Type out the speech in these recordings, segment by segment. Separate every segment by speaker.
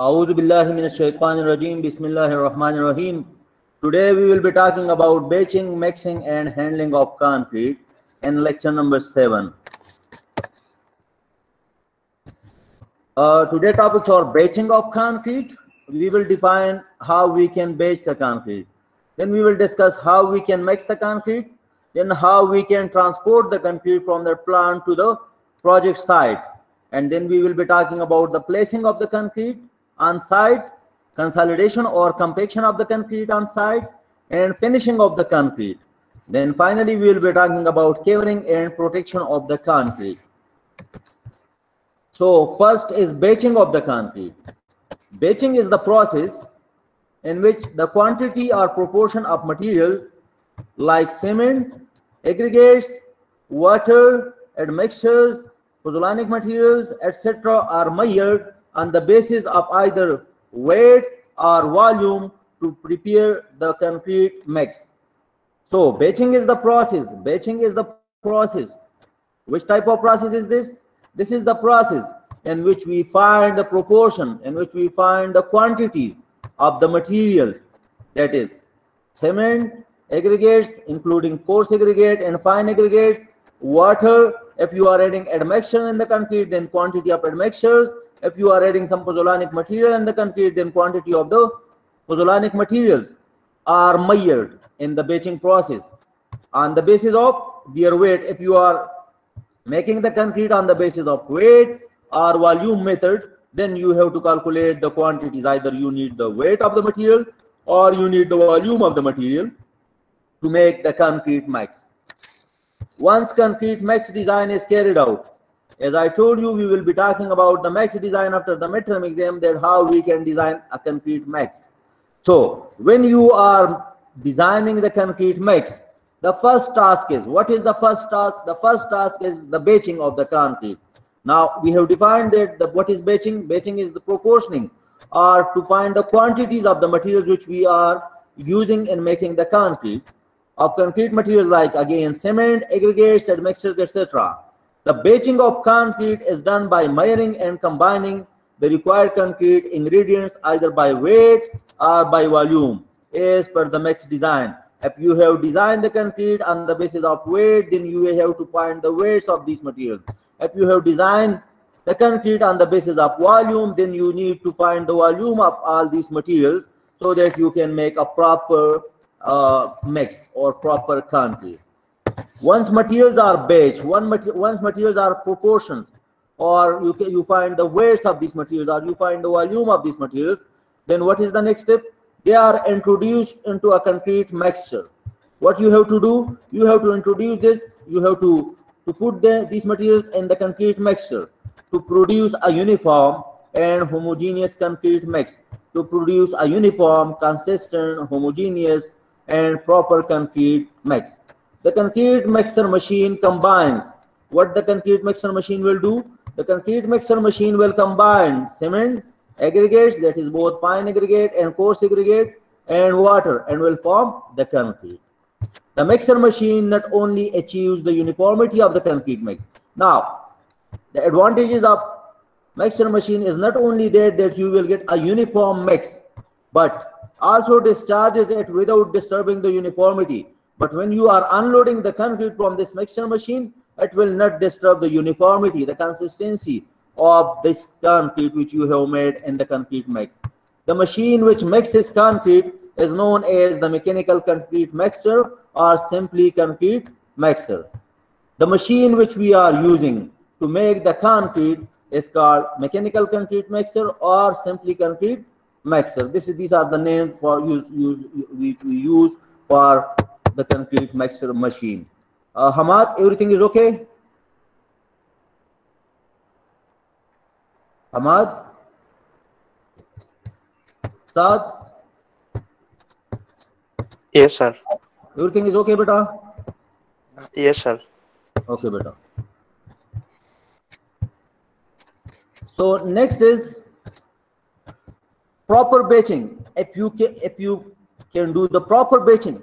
Speaker 1: A'udhu billahi minash shaitanir rajim. Bismillahir rahmanir rahim. Today we will be talking about batching, mixing and handling of concrete in lecture number 7. Uh, today topics are batching of concrete. We will define how we can batch the concrete. Then we will discuss how we can mix the concrete. Then how we can transport the concrete from the plant to the project site. And then we will be talking about the placing of the concrete on site, consolidation or compaction of the concrete on site, and finishing of the concrete. Then finally, we will be talking about covering and protection of the concrete. So first is batching of the concrete. Batching is the process in which the quantity or proportion of materials like cement, aggregates, water, admixtures, pozzolanic materials, etc. are measured on the basis of either weight or volume to prepare the concrete mix. So batching is the process. Batching is the process. Which type of process is this? This is the process in which we find the proportion, in which we find the quantities of the materials, that is cement, aggregates, including coarse aggregate and fine aggregates, water, if you are adding admixture in the concrete, then quantity of admixtures, if you are adding some pozzolanic material in the concrete, then quantity of the pozzolanic materials are measured in the batching process on the basis of their weight. If you are making the concrete on the basis of weight or volume method, then you have to calculate the quantities. Either you need the weight of the material or you need the volume of the material to make the concrete mix. Once concrete mix design is carried out, as I told you, we will be talking about the mix design after the midterm exam that how we can design a concrete mix. So when you are designing the concrete mix, the first task is, what is the first task? The first task is the batching of the concrete. Now we have defined that the, what is batching? Batching is the proportioning or to find the quantities of the materials which we are using in making the concrete of concrete materials like again cement, aggregates, admixtures, etc. The batching of concrete is done by measuring and combining the required concrete ingredients either by weight or by volume as per the mix design. If you have designed the concrete on the basis of weight, then you have to find the weights of these materials. If you have designed the concrete on the basis of volume, then you need to find the volume of all these materials so that you can make a proper uh, mix or proper concrete. Once materials are batched, once materials are proportions, or you you find the weights of these materials, or you find the volume of these materials, then what is the next step? They are introduced into a concrete mixture. What you have to do? You have to introduce this. You have to to put the, these materials in the concrete mixture to produce a uniform and homogeneous concrete mix. To produce a uniform, consistent, homogeneous, and proper concrete mix. The concrete mixer machine combines. What the concrete mixer machine will do? The concrete mixer machine will combine cement, aggregates, that is both fine aggregate and coarse aggregate, and water, and will form the concrete. The mixer machine not only achieves the uniformity of the concrete mix. Now, the advantages of mixer machine is not only that that you will get a uniform mix, but also discharges it without disturbing the uniformity. But when you are unloading the concrete from this mixer machine, it will not disturb the uniformity, the consistency of this concrete which you have made in the concrete mix. The machine which mixes concrete is known as the mechanical concrete mixer or simply concrete mixer. The machine which we are using to make the concrete is called mechanical concrete mixer or simply concrete mixer. This is, these are the names for use, use which we use for the concrete mixer machine. Uh, Hamad, everything is okay? Hamad? Saad?
Speaker 2: Yes, sir.
Speaker 1: Everything is okay, beta?
Speaker 2: Yes, sir.
Speaker 1: Okay, beta. So next is proper batching. If you can, if you can do the proper batching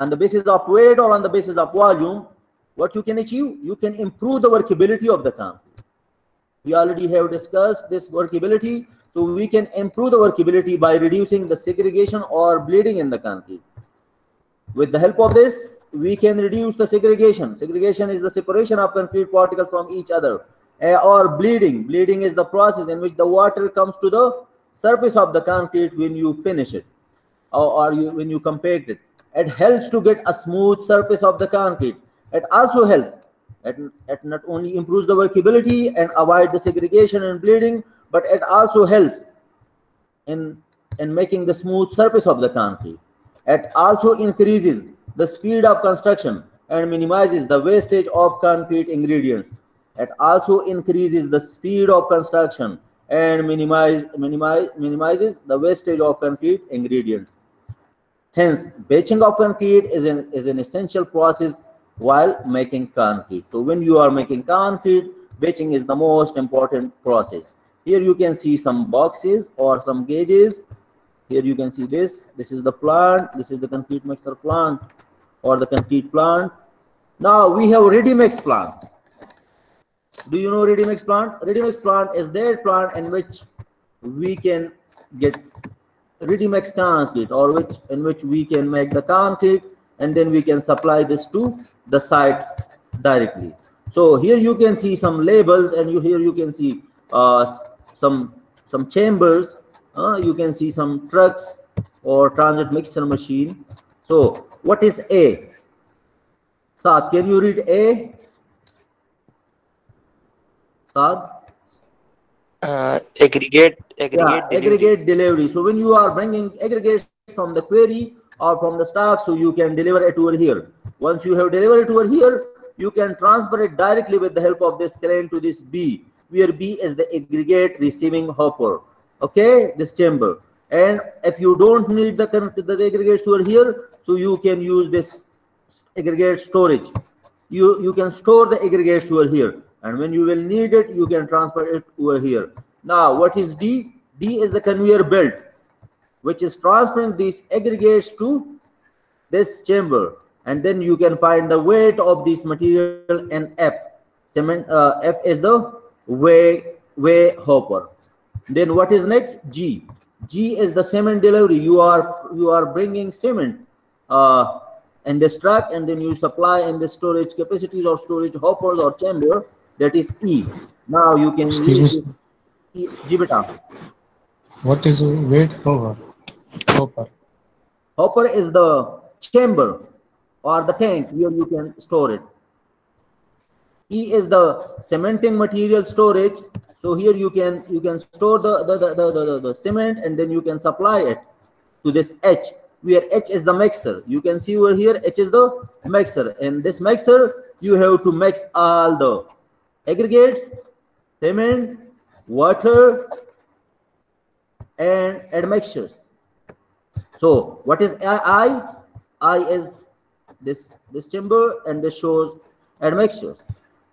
Speaker 1: on the basis of weight or on the basis of volume, what you can achieve, you can improve the workability of the concrete. We already have discussed this workability. So we can improve the workability by reducing the segregation or bleeding in the concrete. With the help of this, we can reduce the segregation. Segregation is the separation of concrete particles from each other. Uh, or bleeding. Bleeding is the process in which the water comes to the surface of the concrete when you finish it or, or you, when you compact it. It helps to get a smooth surface of the concrete. It also helps. It, it not only improves the workability and avoid the segregation and bleeding, but it also helps in, in making the smooth surface of the concrete. It also increases the speed of construction and minimizes the wastage of concrete ingredients. It also increases the speed of construction and minimize, minimize, minimizes the wastage of concrete ingredients. Hence, batching of concrete is an, is an essential process while making concrete. So when you are making concrete, batching is the most important process. Here you can see some boxes or some gauges. Here you can see this. This is the plant. This is the concrete mixer plant or the concrete plant. Now we have ready mix plant. Do you know ready mix plant? Ready mix plant is that plant in which we can get ready mix concrete or which in which we can make the concrete and then we can supply this to the site directly. So here you can see some labels and you here you can see uh, some some chambers. Uh, you can see some trucks or transit mixer machine. So what is A? Saad, can you read A? Saad?
Speaker 2: Uh, aggregate, aggregate,
Speaker 1: yeah,
Speaker 2: delivery.
Speaker 1: aggregate delivery. So when you are bringing aggregates from the query or from the stock, so you can deliver it over here. Once you have delivered it over here, you can transfer it directly with the help of this client to this B, where B is the aggregate receiving hopper. Okay, this chamber. And if you don't need the, the, the aggregates over here, so you can use this aggregate storage. You, you can store the aggregates over here. And when you will need it, you can transfer it over here. Now, what is D? D is the conveyor belt, which is transferring these aggregates to this chamber. And then you can find the weight of this material and F. Cement, uh, F is the weigh, weigh hopper. Then what is next? G. G is the cement delivery. You are you are bringing cement uh, in this truck, and then you supply in the storage capacities or storage hoppers or chamber. That is E. Now you can
Speaker 3: Excuse.
Speaker 1: E. Beta.
Speaker 3: What is weight over? Hopper.
Speaker 1: Hopper is the chamber or the tank where you can store it. E is the cementing material storage. So here you can you can store the the, the, the, the, the cement and then you can supply it to this H where H is the mixer. You can see over here H is the mixer. And this mixer you have to mix all the aggregates, cement, water, and admixtures. So what is I? I is this this chamber and this shows admixtures.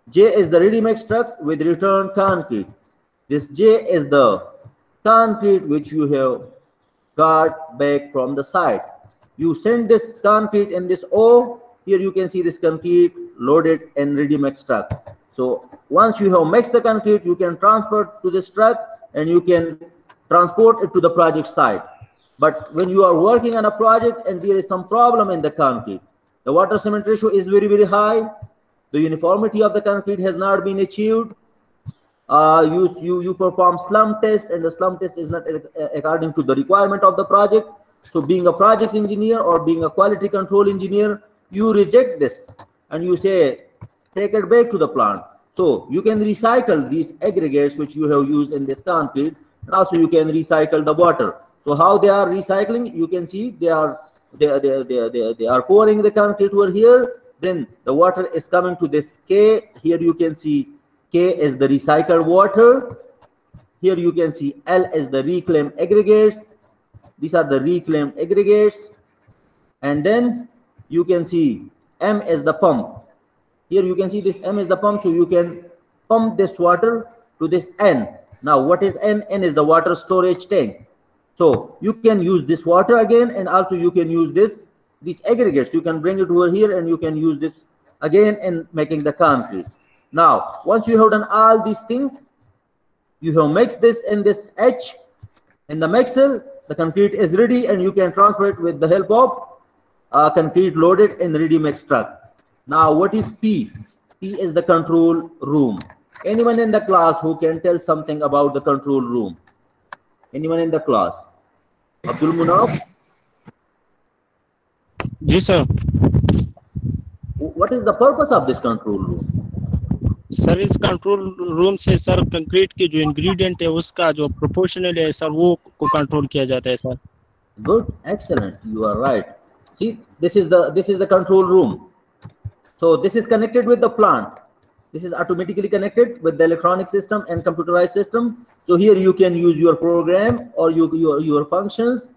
Speaker 1: J is the ready mix truck with return concrete. This J is the concrete which you have got back from the site. You send this concrete in this O. Here you can see this concrete loaded in ready mix truck. So once you have mixed the concrete, you can transfer to this truck and you can transport it to the project site. But when you are working on a project and there is some problem in the concrete, the water cement ratio is very, very high. The uniformity of the concrete has not been achieved. Uh, you, you, you perform slump test and the slump test is not uh, according to the requirement of the project. So being a project engineer or being a quality control engineer, you reject this and you say, take it back to the plant. So you can recycle these aggregates which you have used in this concrete and also you can recycle the water. So how they are recycling, you can see they are they they they they they are pouring the concrete over here. Then the water is coming to this K. Here you can see K is the recycled water. Here you can see L is the reclaimed aggregates. These are the reclaimed aggregates. And then you can see M is the pump. Here you can see this M is the pump. So you can pump this water to this N. Now what is N? N is the water storage tank. So you can use this water again and also you can use this, these aggregates. You can bring it over here and you can use this again in making the concrete. Now, once you have done all these things, you have mixed this in this H In the mixer, the concrete is ready and you can transfer it with the help of uh, concrete loaded in ready mix truck. Now, what is P? P is the control room. Anyone in the class who can tell something about the control room? Anyone in the class? Abdul Munaf,
Speaker 3: Yes, sir.
Speaker 1: what is the purpose of this control room?
Speaker 3: Sir इस control room से sir concrete के जो ingredient है उसका जो proportional है sir वो को कंट्रोल किया जाता है sir
Speaker 1: Good, excellent. You are right. See, this is the this is the control room. So this is connected with the plant. This is automatically connected with the electronic system and computerized system. So here you can use your program or you, your your functions,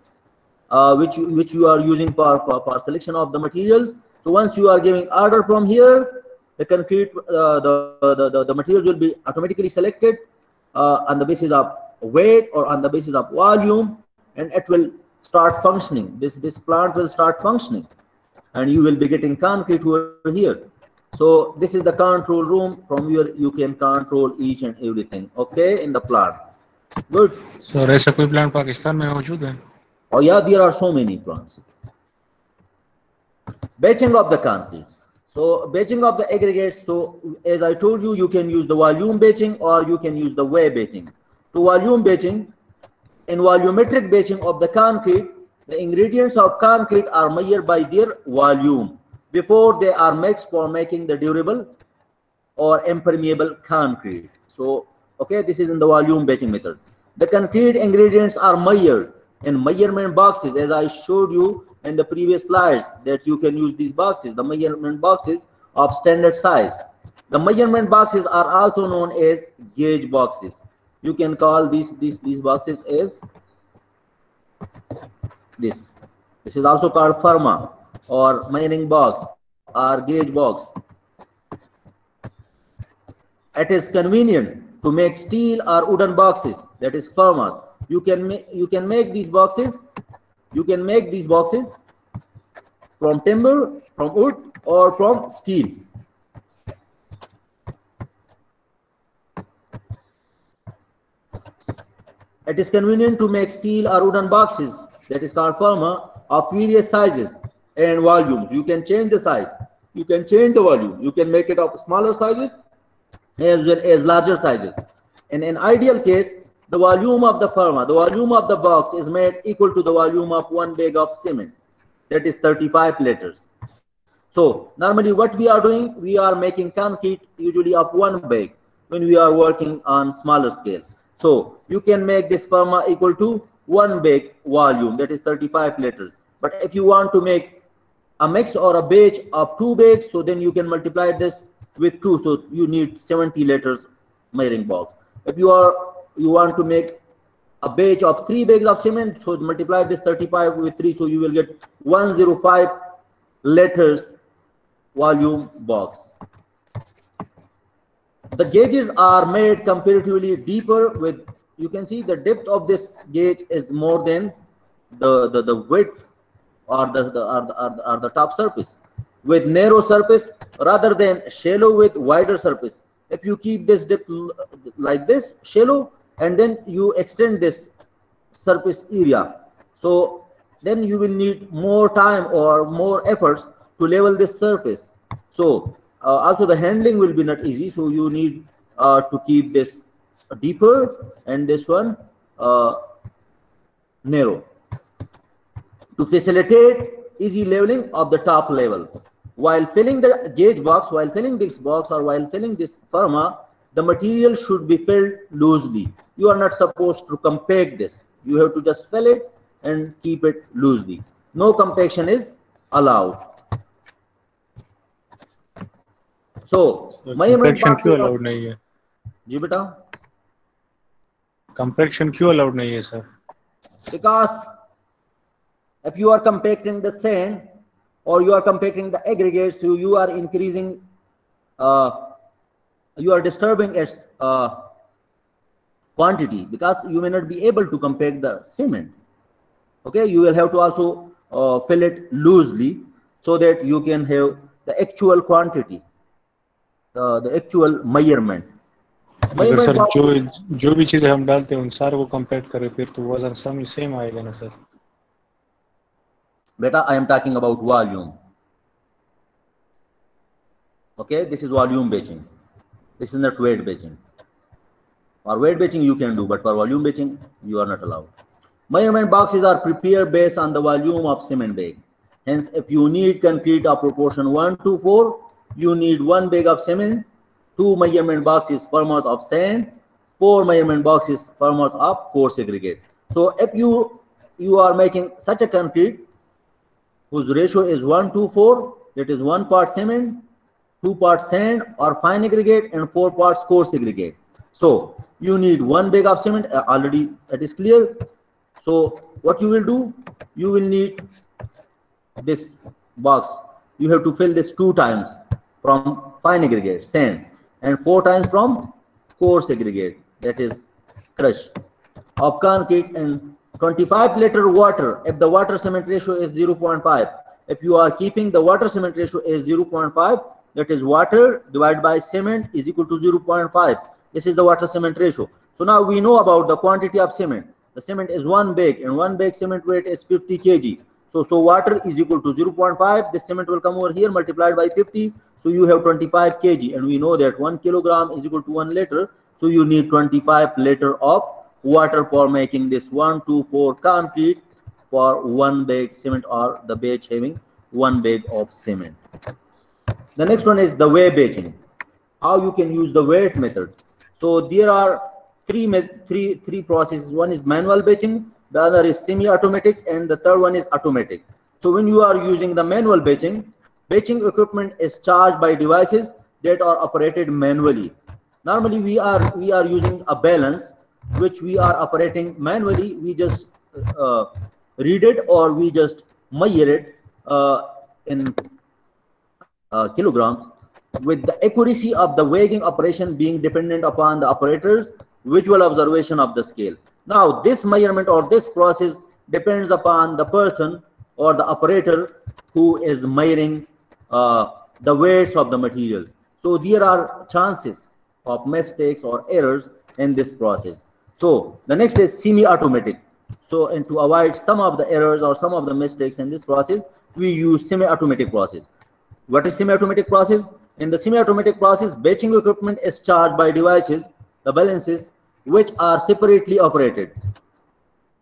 Speaker 1: uh, which you, which you are using for, for for selection of the materials. So once you are giving order from here, the concrete uh, the, the the the materials will be automatically selected uh, on the basis of weight or on the basis of volume, and it will start functioning. This this plant will start functioning, and you will be getting concrete over here. So this is the control room. From where you can control each and everything. Okay? In the plant good.
Speaker 3: So there's a plant pakistan mein maujood then.
Speaker 1: oh yeah there are so many plants batching of the concrete. So batching of the aggregates. So as i told you you can use the volume batching or you can use the weigh batching. To so volume batching in volumetric batching of the concrete the ingredients of concrete are measured by their volume before they are mixed for making the durable or impermeable concrete. So, okay, this is in the volume batching method. The concrete ingredients are measured in measurement boxes, as I showed you in the previous slides, that you can use these boxes, the measurement boxes of standard size. The measurement boxes are also known as gauge boxes. You can call these these these boxes as this. This is also called firma or mining box or gauge box. It is convenient to make steel or wooden boxes, that is firmas. You can make you can make these boxes. You can make these boxes from timber, from wood, or from steel. It is convenient to make steel or wooden boxes, that is called firma, uh, of various sizes and volumes. You can change the size. You can change the volume. You can make it of smaller sizes as well as larger sizes. In an ideal case, the volume of the firma, uh, the volume of the box is made equal to the volume of one bag of cement. That is 35 liters. So normally what we are doing, we are making concrete usually of one bag when we are working on smaller scale. So you can make this firma uh, equal to one big volume, that is 35 liters. But if you want to make a mix or a batch of two bags, so then you can multiply this with two. So you need 70 liters measuring box. If you are you want to make a batch of three bags of cement, so multiply this 35 with three, so you will get 105 liters volume box. The gauges are made comparatively deeper with, you can see the depth of this gauge is more than the, the, the width or the, the, or the, or the, or the top surface with narrow surface rather than shallow with wider surface. If you keep this depth like this, shallow, and then you extend this surface area. So then you will need more time or more efforts to level this surface. So uh, also the handling will be not easy. So you need uh, to keep this deeper and this one uh, narrow to facilitate easy leveling of the top level. While filling the gauge box, while filling this box or while filling this firma, the material should be filled loosely. You are not supposed to compact this. You have to just fill it and keep it loosely. No compaction is allowed. So, measurement
Speaker 3: compaction क्यों
Speaker 1: boxes are-
Speaker 3: allowed नहीं है
Speaker 1: जी बेटा
Speaker 3: compaction क्यों allowed नहीं है sir
Speaker 1: because if you are compacting the sand or you are compacting the aggregates so you are increasing uh, you are disturbing its uh, quantity because you may not be able to compact the cement okay you will have to also uh, fill it loosely so that you can have the actual quantity uh, the actual measurement
Speaker 4: अगर sir जो जो भी चीज़ें हम डालते हैं उन सारों को कंपेयर करें फिर तो वज़न सम सेम आएगा ना sir
Speaker 1: Beta, I am talking about volume. Okay, this is volume batching. This is not weight batching. For weight batching you can do, but for volume batching you are not allowed. Measurement boxes are prepared based on the volume of cement bag. Hence, if you need concrete of proportion 1 to 4, you need one bag of cement, two measurement boxes per month of sand, four measurement boxes per month of coarse aggregate. So if you you are making such a concrete whose ratio is 1 to 4, that is 1 part cement, 2 parts sand or fine aggregate, and 4 parts coarse aggregate. So you need one bag of cement, uh, already that is clear. So what you will do, you will need this box. You have to fill this two times from fine aggregate, sand, and four times from coarse aggregate, that is crush. Of concrete and 25 liter water if the water cement ratio is 0.5 if you are keeping the water cement ratio is 0.5 that is water divided by cement is equal to 0.5 this is the water cement ratio. So now we know about the quantity of cement. The cement is one bag and one bag cement weight is 50 kg so so water is equal to 0.5 this cement will come over here multiplied by 50 so you have 25 kg and we know that 1 kilogram is equal to 1 liter so you need 25 liter of water for making this 1 to 4 concrete for one bag cement or the batch having one bag of cement. The next one is the weight batching. How you can use the weight method. So there are three three three processes. One is manual batching, the other is semi-automatic, and the third one is automatic. So when you are using the manual batching, batching equipment is charged by devices that are operated manually. Normally we are we are using a balance which we are operating manually. We just uh, read it or we just measure it uh, in uh, kilograms with the accuracy of the weighing operation being dependent upon the operator's visual observation of the scale. Now, this measurement or this process depends upon the person or the operator who is measuring uh, the weights of the material. So there are chances of mistakes or errors in this process. So the next is semi-automatic. So and to avoid some of the errors or some of the mistakes in this process, we use semi-automatic process. What is semi-automatic process? In the semi-automatic process, batching equipment is charged by devices, the balances, which are separately operated.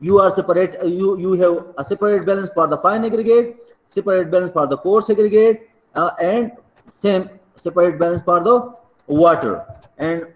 Speaker 1: You are separate, uh, you, you have a separate balance for the fine aggregate, separate balance for the coarse aggregate, uh, and same separate balance for the water. And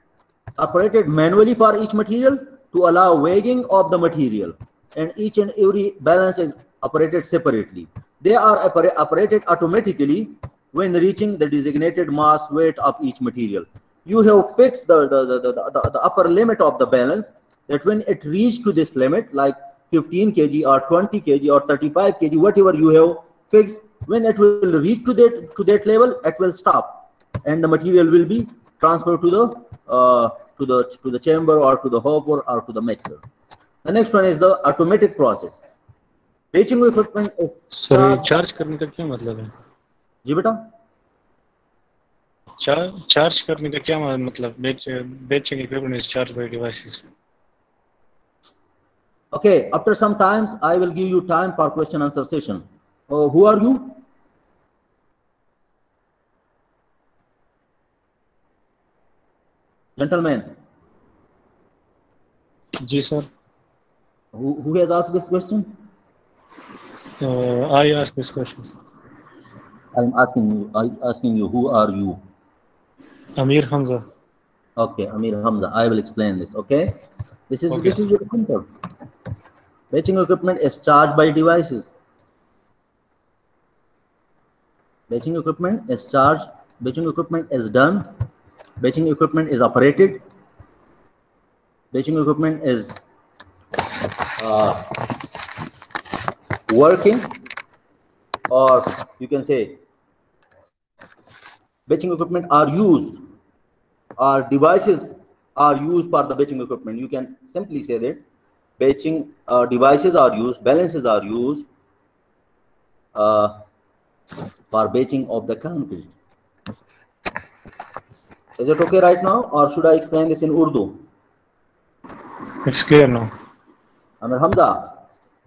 Speaker 1: operated manually for each material to allow weighing of the material. And each and every balance is operated separately. They are opera- operated automatically when reaching the designated mass weight of each material You have fixed the, the, the, the, the, the upper limit of the balance that when it reaches to this limit, like 15 kg or 20 kg or 35 kg, whatever you have fixed, when it will reach to that, to that level, it will stop and the material will be transferred to the uh, to the to the chamber or to the hopper or to the mixer. The next one is the automatic process. Batching equipment is
Speaker 4: sir ये charge करने का क्या मतलब है
Speaker 1: जी बेटा
Speaker 4: चार, charge करने का क्या मतलब बेचेंगे charge by devices
Speaker 1: okay after some times I will give you time for question answer session who are you gentleman
Speaker 4: ji sir.
Speaker 1: Who has asked this question
Speaker 4: I asked this question
Speaker 1: I am asking you I asking you who are you
Speaker 4: Amir Hamza.
Speaker 1: Okay, Amir Hamza. I will explain this. Okay. This is
Speaker 4: okay.
Speaker 1: this is your concept. Batching equipment is charged by devices. Batching equipment is charged. Batching equipment is done. Batching equipment is operated. Batching equipment is uh, working, or you can say batching equipment are used or devices are used for the batching equipment. You can simply say that batching uh, devices are used, balances are used uh, for batching of the concrete. Is it okay right now or should I explain this in Urdu?
Speaker 4: It's clear now.
Speaker 1: Amar Hamda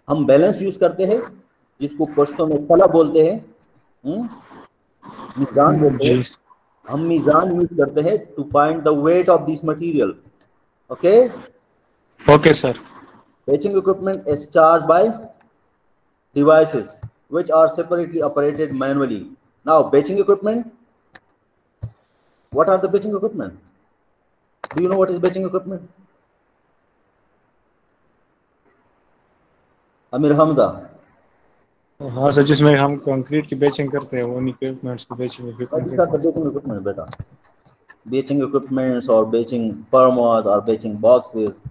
Speaker 1: हम balance use करते हैं जिसको पश्तो में तला बोलते हैं हम्म? मीजान बोलते हैं हम मीजान यूज़ करते हैं to point the weight of this material okay
Speaker 4: okay sir
Speaker 1: batching equipment is charge by devices which are separately operated manually now batching equipment what are the batching equipment do you know what is batching equipment Amir Hamza
Speaker 4: हाँ sir जिसमें हम concrete की batching करते हैं वो नहीं equipments की batching
Speaker 1: equipment बेटा बेचिंग इक्विपमेंट्स और बेचिंग परमोस और batching boxes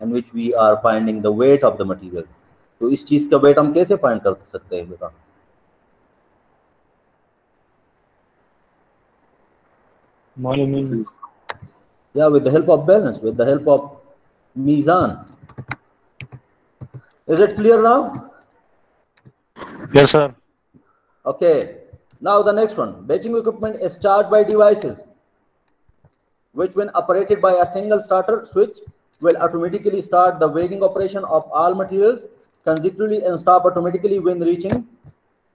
Speaker 1: in which we are finding the weight of the material तो इस चीज़ का वेट हम कैसे फाइंड कर सकते हैं बेटा?
Speaker 4: मालूम नहीं
Speaker 1: या with the help of balance with the help of Meezaan is it clear now
Speaker 4: Yes, sir.
Speaker 1: Okay. Now the next one. Batching equipment is charged by devices, which when operated by a single starter switch, will automatically start the weighing operation of all materials consecutively and stop automatically when reaching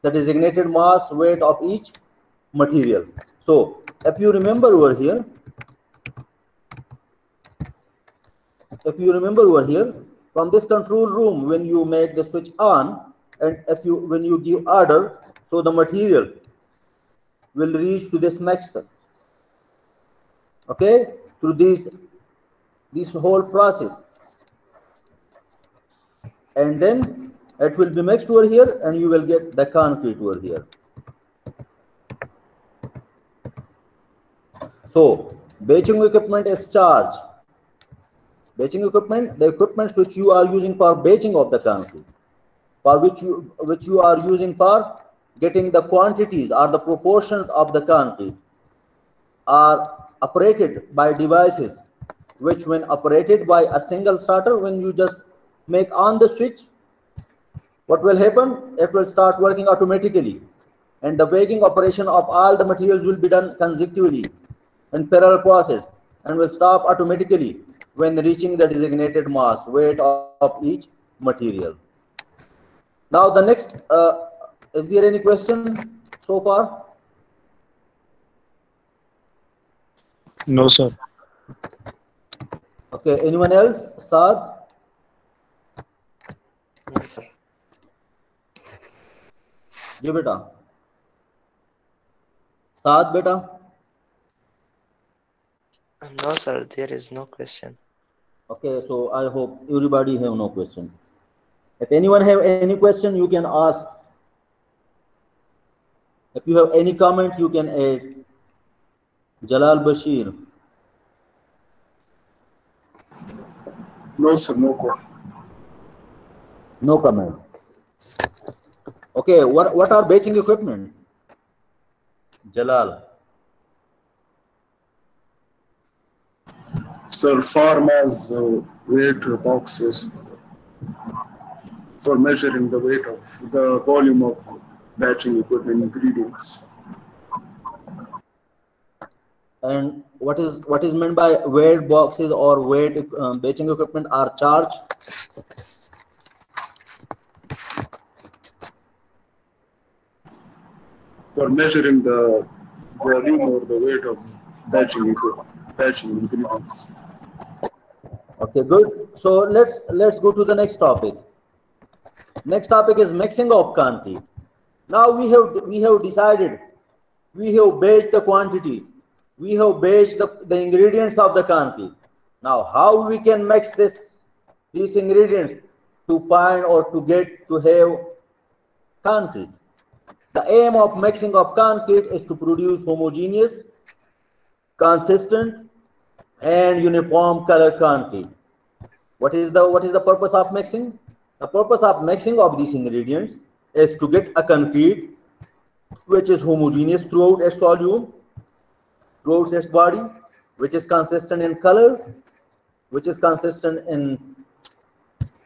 Speaker 1: the designated mass weight of each material. So, if you remember over here, if you remember over here, from this control room, when you make the switch on, and if you when you give order, so the material will reach to this mixer. Okay, through this this whole process, and then it will be mixed over here, and you will get the concrete over here. So, batching equipment is charged. Batching equipment, the equipment which you are using for batching of the concrete, for which you which you are using for getting the quantities or the proportions of the concrete, are operated by devices which, when operated by a single starter, when you just make on the switch, what will happen? It will start working automatically, and the weighing operation of all the materials will be done consecutively in parallel process and will stop automatically when reaching the designated mass weight of, of each material. Now the next, uh, is there any question so far?
Speaker 4: No, sir.
Speaker 1: Okay, anyone else? Saad?
Speaker 2: No, sir.
Speaker 1: जी बेटा सात बेटा
Speaker 2: No, sir, there is no question.
Speaker 1: Okay, so I hope everybody have no question. if anyone have any question, you can ask. If you have any comment, you can add. Jalal Bashir.
Speaker 5: No, sir, no question.
Speaker 1: No comment. Okay, what, what are batching equipment? Jalal.
Speaker 5: Sir, farmers uh, weight boxes for measuring the weight of the volume of batching equipment ingredients.
Speaker 1: And what is what is meant by weight boxes or weight um, batching equipment are charged?
Speaker 5: For measuring the volume or the weight of batching equipment, batching ingredients.
Speaker 1: Okay, good. So let's let's go to the next topic. Next topic is mixing of concrete. Now we have we have decided, we have batched the quantities, we have batched the, the ingredients of the concrete. Now how we can mix this these ingredients to find or to get to have concrete. The aim of mixing of concrete is to produce homogeneous, consistent, and uniform color concrete. What is the what is the purpose of mixing? The purpose of mixing of these ingredients is to get a concrete which is homogeneous throughout its volume, throughout its body, which is consistent in color, which is consistent in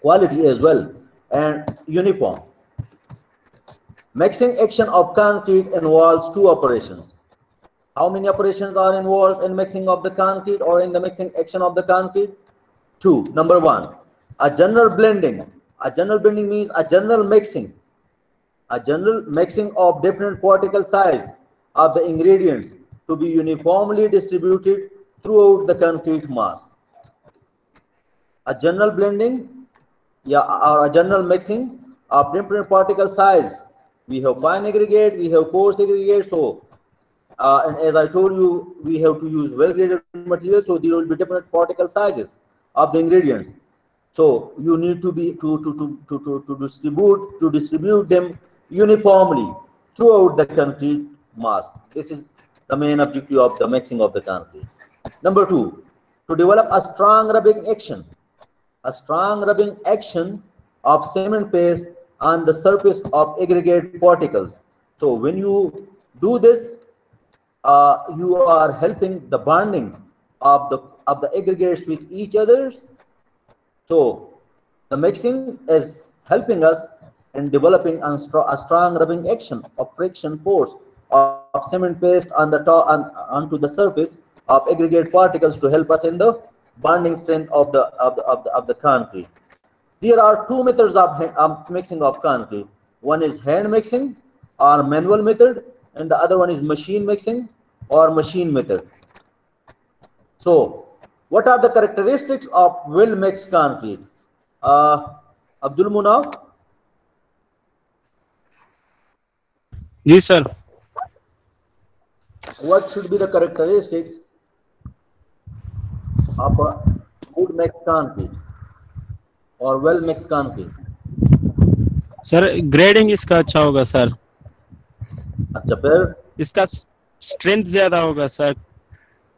Speaker 1: quality as well, and uniform. Mixing action of concrete involves two operations. How many operations are involved in mixing of the concrete or in the mixing action of the concrete? Two. Number one, a general blending. A general blending means a general mixing. A general mixing of different particle size of the ingredients to be uniformly distributed throughout the concrete mass. A general blending yeah, or a general mixing of different particle size. We have fine aggregate, we have coarse aggregate. So, uh, and as I told you, we have to use well-graded material. So there will be different particle sizes of the ingredients. So you need to be to to to to to, to distribute to distribute them uniformly throughout the concrete mass. This is the main objective of the mixing of the concrete. Number two, to develop a strong rubbing action a strong rubbing action of cement paste on the surface of aggregate particles. So when you do this, uh, you are helping the bonding of the of the aggregates with each others. So the mixing is helping us in developing a, stro- a strong rubbing action of friction force of, of cement paste on the top on, onto the surface of aggregate particles to help us in the bonding strength of the of the of the, of the concrete. There are two methods of, of mixing of concrete. One is hand mixing or manual method, and the other one is machine mixing or machine method. So, what are the characteristics of well mixed concrete? Uh, Abdul Munaf,
Speaker 3: ji sir
Speaker 1: what should be the characteristics of a good mixed concrete or well mixed concrete?
Speaker 3: Sir grading इसका अच्छा होगा sir
Speaker 1: अच्छा फिर
Speaker 3: इसका strength ज्यादा होगा sir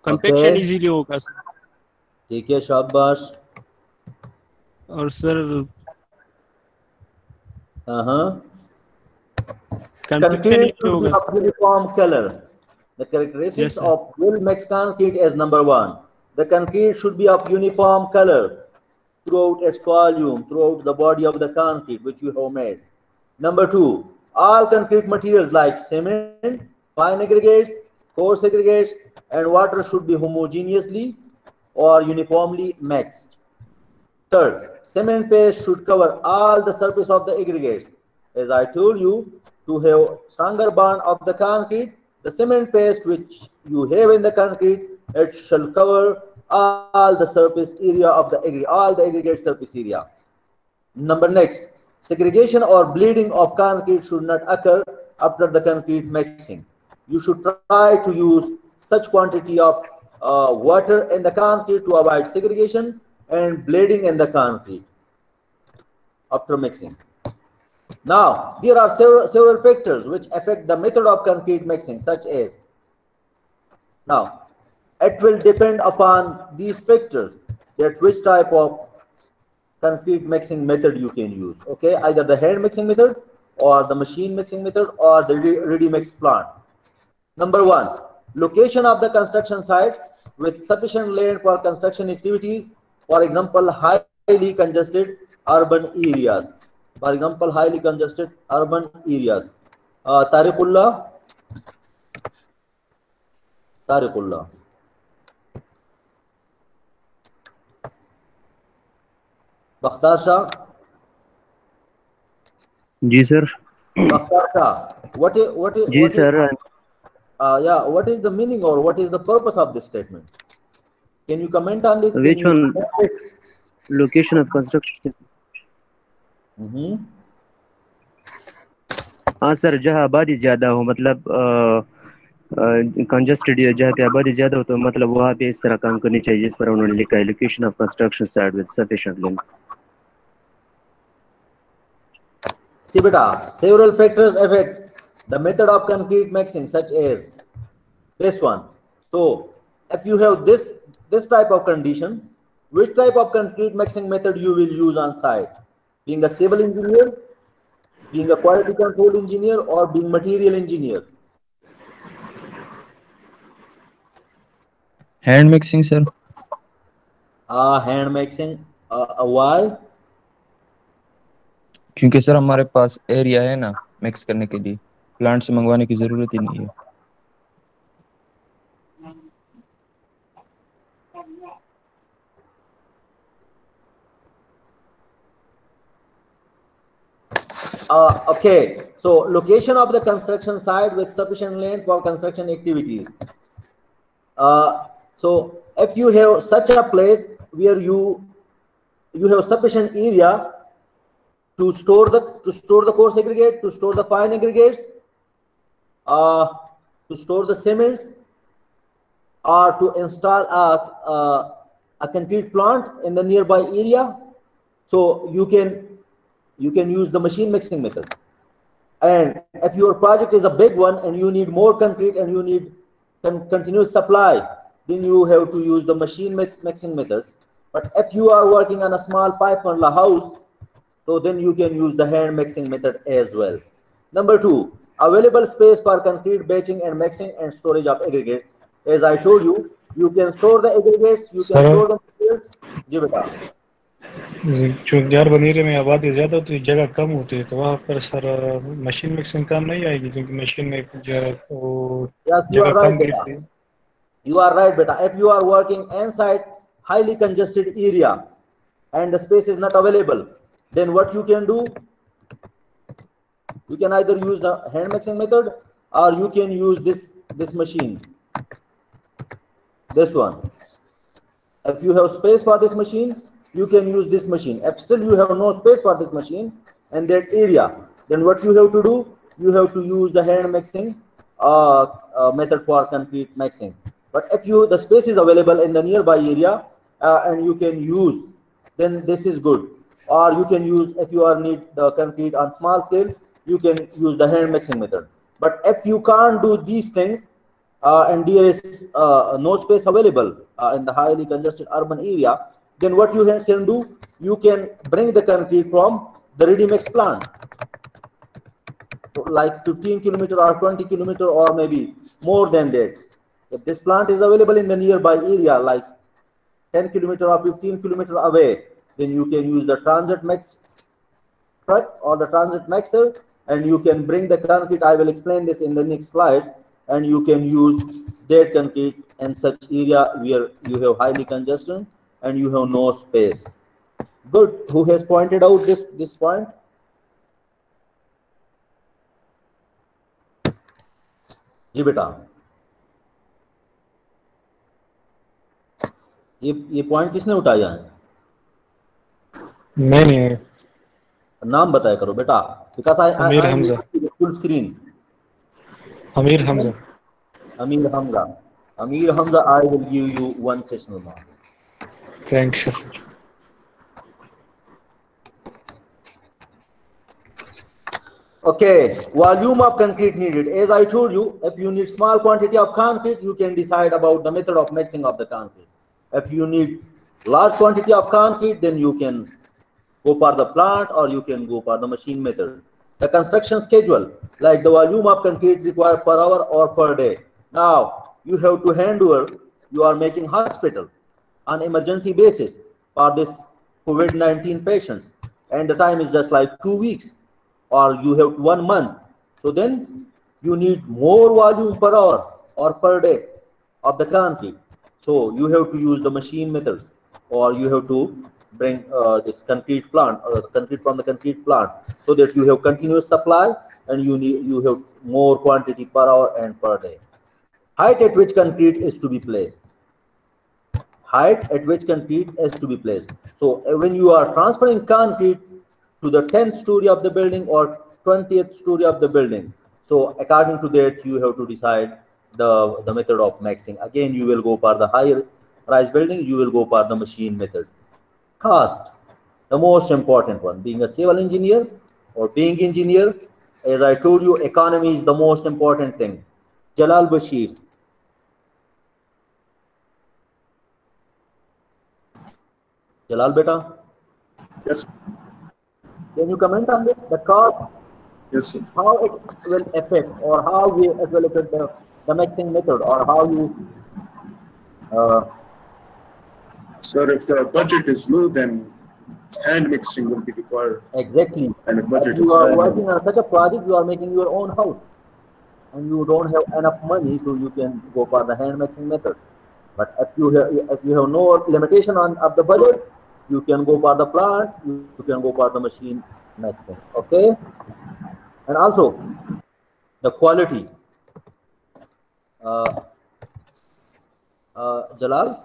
Speaker 3: compaction
Speaker 1: Okay.
Speaker 3: Easily होगा sir
Speaker 1: ठीक शाबाश
Speaker 3: और सर
Speaker 1: हाँ uniform be of uniform colour throughout at volume throughout the body of the concrete which you have number two all concrete material like cement fine should be homogeneously or uniformly mixed. Third, cement paste should cover all the surface of the aggregates. As I told you, to have stronger bond of the concrete, the cement paste which you have in the concrete, it shall cover all the surface area of the aggregate, all the aggregate surface area. Number next, segregation or bleeding of concrete should not occur after the concrete mixing. You should try to use such quantity of uh, water in the concrete to avoid segregation and bleeding in the concrete after mixing. Now, there are several, several factors which affect the method of concrete mixing, such as now, it will depend upon these factors that which type of concrete mixing method you can use. Okay, either the hand mixing method or the machine mixing method or the ready mix plant. Number one, location of the construction site with sufficient land for construction activities. For example, highly congested urban areas. For example, highly congested urban areas. Uh, Tariqullah. Tariqullah. Bakhtar Shah.
Speaker 6: Ji
Speaker 1: sir. What is what is
Speaker 6: जी
Speaker 1: what is-
Speaker 6: sir
Speaker 1: uh, yeah, what is the meaning or what is the purpose of this statement? Can you comment on this?
Speaker 6: Which one? Location of construction
Speaker 1: Mhm.
Speaker 6: हाँ sir जहाँ आबादी ज़्यादा हो मतलब congested जहाँ पे आबादी ज़्यादा हो तो मतलब वहाँ पे इस तरह काम करनी चाहिए जिस तरह उन्होंने लिखा है location of construction site with sufficient land
Speaker 1: See, beta, several factors affect the method of concrete mixing, such as this one. So, if you have this this type of condition, which type of concrete mixing method you will use on site? Being a civil engineer, being a quality control engineer, or being material engineer?
Speaker 7: Hand mixing sir
Speaker 1: Uh, hand mixing. Uh, uh, why?
Speaker 7: क्योंकि sir हमारे पास area है ना mix करने के लिए plant से मंगवाने की ज़रूरत ही नहीं है
Speaker 1: Uh, okay, so location of the construction site with sufficient land for construction activities. Uh, so if you have such a place where you you have sufficient area to store the to store the coarse aggregate, to store the fine aggregates, uh, to store the cements, or to install a, a, a concrete plant in the nearby area. So you can you can use the machine mixing method. And if your project is a big one and you need more concrete and you need con continuous supply, then you have to use the machine mi- mixing method. But if you are working on a small pipe on a house, so then you can use the hand mixing method as well. Number two, available space for concrete batching and mixing and storage of aggregates. As I told you, you can store the aggregates, you can
Speaker 4: Sir.
Speaker 1: store the materials. जी बेटा
Speaker 4: जो ग्यारह बनीरे में आबादी ज्यादा होती है जगह कम होती है तो वहाँ पर सर मशीन मिक्सिंग काम नहीं आएगी क्योंकि मशीन में जो है वो
Speaker 1: Yes, you
Speaker 4: जगह
Speaker 1: are right,
Speaker 4: कम
Speaker 1: beta.
Speaker 4: गिरती है
Speaker 1: You are right, beta. If you are working inside highly congested area and the space is not available, then what you can do? You can either use the hand mixing method or you can use this this machine. This one. If you have space for this machine, you can use this machine. If still you have no space for this machine and that area, then what you have to do? You have to use the hand mixing uh, uh, method for concrete mixing. But if you the space is available in the nearby area uh, and you can use, then this is good. Or you can use if you are need the concrete on small scale, you can use the hand mixing method. But if you can't do these things, uh, and there is uh, no space available uh, in the highly congested urban area, then what you can do, you can bring the concrete from the ready mix plant. So like 15 kilometer or 20 kilometer or maybe more than that. If this plant is available in the nearby area, like 10 kilometer or 15 kilometer away, then you can use the transit mix truck or the transit mixer and you can bring the concrete. I will explain this in the next slides and you can use that concrete in such area where you have highly congestion and you have no space. Good. Who has pointed out this, this point? जी बेटा ये ये point किसने उठाया है
Speaker 4: मैं नहीं
Speaker 1: नाम बताया करो बेटा because I
Speaker 4: Amir Hamza.
Speaker 1: Full screen
Speaker 4: अमीर Hamza
Speaker 1: Amir Hamza Amir Hamza I will give you one sessional mark
Speaker 4: thanks sir
Speaker 1: Okay, volume of concrete needed. As I told you, if you need small quantity of concrete, you can decide about the method of mixing of the concrete. If you need large quantity of concrete, then you can go for the plant or you can go for the machine method. The construction schedule, like the volume of concrete required per hour or per day. Now, you have to handle, you are making hospital on emergency basis for this COVID-19 patients. And the time is just like two weeks or you have one month. So then you need more volume per hour or per day of the concrete. So you have to use the machine methods or you have to bring uh, this concrete plant or concrete from the concrete plant so that you have continuous supply and you need you have more quantity per hour and per day. Height at which concrete is to be placed height at which concrete is to be placed. So uh, when you are transferring concrete to the 10th story of the building or 20th story of the building, so according to that, you have to decide the, the method of mixing. Again, you will go for the higher rise building, you will go for the machine method. Cost, the most important one, being a civil engineer or being engineer, as I told you, economy is the most important thing. Jalal Bashir, Jalal beta,
Speaker 5: Yes,
Speaker 1: can you comment on this? The cost,
Speaker 5: yes, sir.
Speaker 1: how it will affect or how we, it will affect the, the mixing method or how you, uh,
Speaker 5: Sir, if the budget is low, then hand mixing will be required.
Speaker 1: exactly.
Speaker 5: And if budget
Speaker 1: If
Speaker 5: is
Speaker 1: you are
Speaker 5: high,
Speaker 1: working on such a project, you are making your own house. And you don't have enough money, so you can go for the hand mixing method. But if you have, if you have no limitation on of the budget, you can go for the plant, you, you can go for the machine mixing. Okay, and also the quality. Uh, uh, Jalal,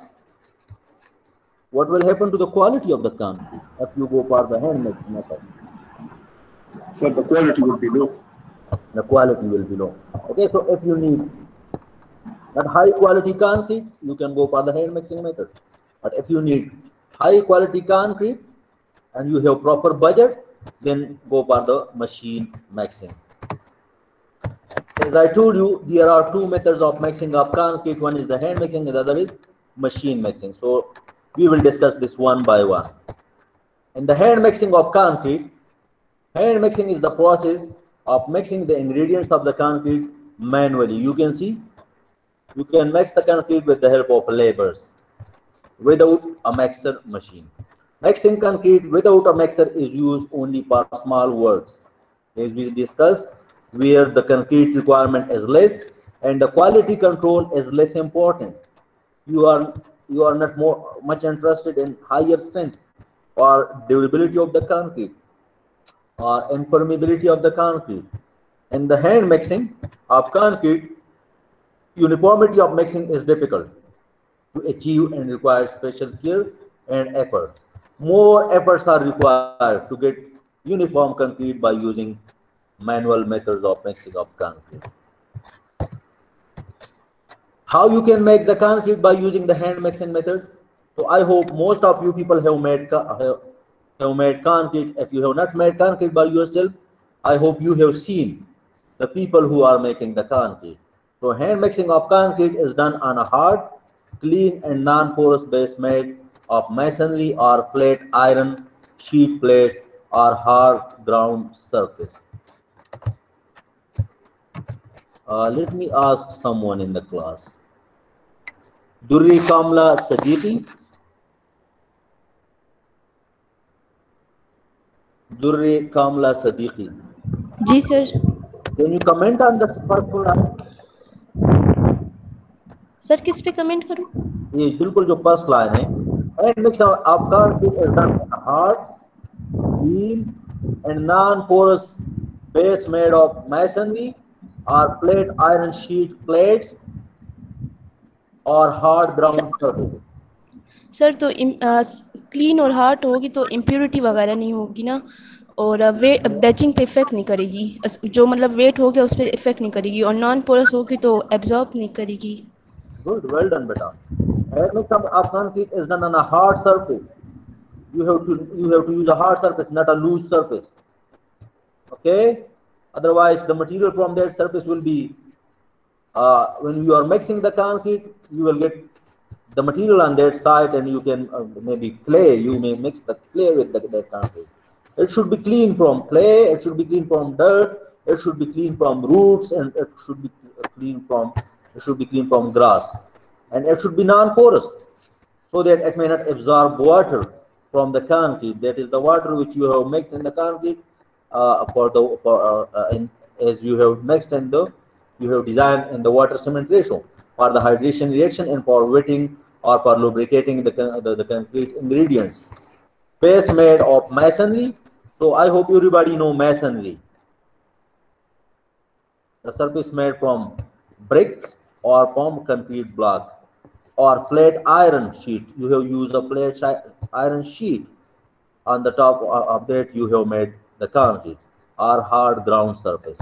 Speaker 1: what will happen to the quality of the concrete if you go for the hand mixing method?
Speaker 5: So the quality will be low.
Speaker 1: the quality will be low. Okay, so if you need that high quality concrete, you can go for the hand mixing method. But if you need high quality concrete and you have proper budget, then go for the machine mixing. As I told you, there are two methods of mixing up concrete. One is the hand mixing and the other is machine mixing. So we will discuss this one by one. In the hand mixing of concrete, hand mixing is the process of mixing the ingredients of the concrete manually. You can see, you can mix the concrete with the help of laborers without a mixer machine. Mixing concrete without a mixer is used only for small works. As we discussed, where the concrete requirement is less and the quality control is less important. You are you are not more much interested in higher strength or durability of the concrete or impermeability of the concrete. In the hand mixing of concrete, uniformity of mixing is difficult to achieve and requires special care and effort. More efforts are required to get uniform concrete by using manual methods of mixing of concrete. How you can make the concrete by using the hand mixing method? So I hope most of you people have made have, have made concrete. If you have not made concrete by yourself, I hope you have seen the people who are making the concrete. So hand mixing of concrete is done on a hard, clean and non-porous base made of masonry or plate iron, sheet plates or hard ground surface. Uh, let me ask someone in the class. Durri Kamla Siddiqui Durri Kamla Siddiqui
Speaker 8: ji sir.
Speaker 1: Can you comment on the first program
Speaker 8: sir किस पे comment करूँ?
Speaker 1: ये बिल्कुल जो first line है। And mix आपका hard beam and non porous base made of masonry or plate iron sheet plates hard ground surface.
Speaker 8: Sir तो clean और हार्ड होगी तो इम्प्योरिटी वगैरह नहीं होगी ना और बैचिंग पे इफ़ेक्ट नहीं करेगी जो मतलब वेट हो गया उस पर इफ़ेक्ट नहीं करेगी और नॉन पोरस होगी तो एब्जॉर्ब नहीं करेगी
Speaker 1: Good, well done, beta. Hand mix of of concrete is done on a hard surface. You have to you have to use a hard surface, not a loose surface. Okay. Otherwise, the material from that surface will be. Uh, when you are mixing the concrete, you will get the material on that side, and you can uh, maybe clay. You may mix the clay with the, concrete. It should be clean from clay. It should be clean from dirt. It should be clean from roots, and it should be clean from it should be clean from grass and it should be non-porous so that it may not absorb water from the concrete that is the water which you have mixed in the concrete uh, for the for, uh, uh, in, as you have mixed in the you have designed in the water cement ratio for the hydration reaction and for wetting or for lubricating the, the, the concrete ingredients base made of masonry so i hope everybody know masonry the surface made from brick or from concrete block or plate iron sheet. You have used a plate iron sheet. On the top uh, of that, you have made the concrete or hard ground surface.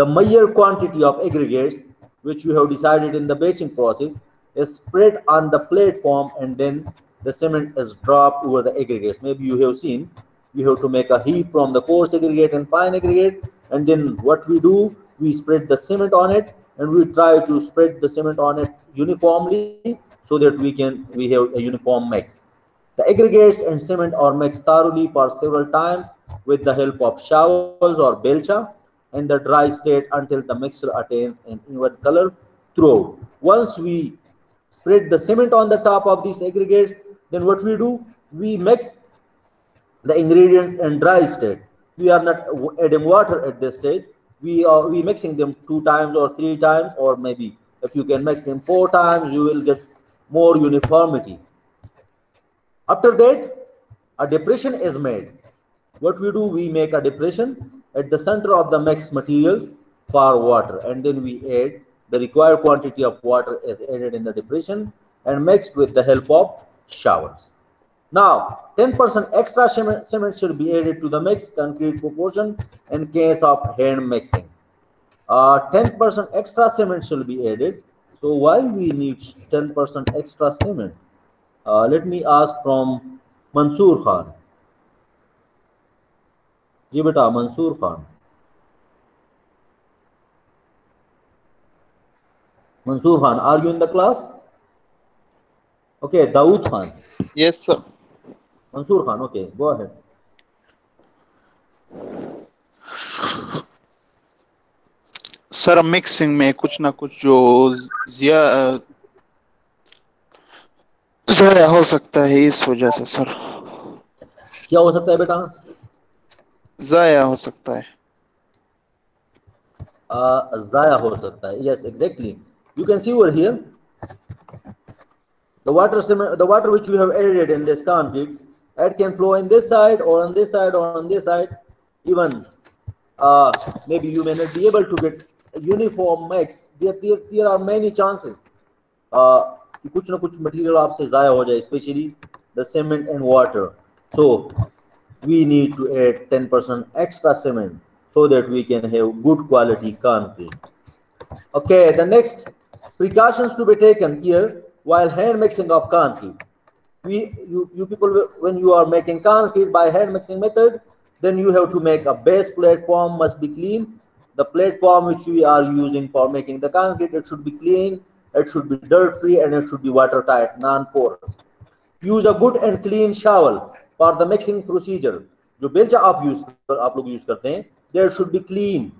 Speaker 1: The major quantity of aggregates which you have decided in the batching process is spread on the platform and then the cement is dropped over the aggregates. Maybe you have seen you have to make a heap from the coarse aggregate and fine aggregate and then what we do we spread the cement on it and we try to spread the cement on it uniformly so that we can we have a uniform mix the aggregates and cement are mixed thoroughly for several times with the help of shovels or belcha in the dry state until the mixture attains an even color throughout once we spread the cement on the top of these aggregates then what we do we mix the ingredients in dry state. We are not adding water at this stage. We are we mixing them two times or three times, or maybe if you can mix them four times, you will get more uniformity. After that, a depression is made what we do, we make a depression at the center of the mixed materials for water, and then we add the required quantity of water is added in the depression and mixed with the help of showers. Now, 10% extra cement, should be added to the mixed concrete proportion in case of hand mixing. 10% uh, extra cement should be added. So why we need 10% extra cement? Uh, let me ask from Mansoor Khan. जी बेटा Mansoor Khan. Mansoor Khan are you in the class okay Dawood Khan.
Speaker 9: Yes sir
Speaker 1: Mansoor Khan okay go ahead
Speaker 9: sir mixing में कुछ ना कुछ जो जिया हो सकता है इस वजह से सर
Speaker 1: क्या हो सकता है बेटा?
Speaker 9: ज़ाया हो सकता है
Speaker 1: ज़ाया हो सकता है yes exactly you can see over here the water the water which we have added in this concrete it can flow in this side or on this side or on this side even uh, maybe you may not be able to get uniform mix there, there, there are many chances uh, कुछ ना कुछ material आपसे ज़ाया हो जाए specially the cement and water so we need to add 10% extra cement so that we can have good quality concrete. Okay, the next precautions to be taken here while hand mixing of concrete. We, you, you people, when you are making concrete by hand mixing method, then you have to make a base platform must be clean. The platform which we are using for making the concrete, it should be clean, it should be dirt free, and it should be watertight, non-porous. Use a good and clean shovel for the mixing procedure. जो बेलचा आप use आप लोग use करते हैं there should be clean.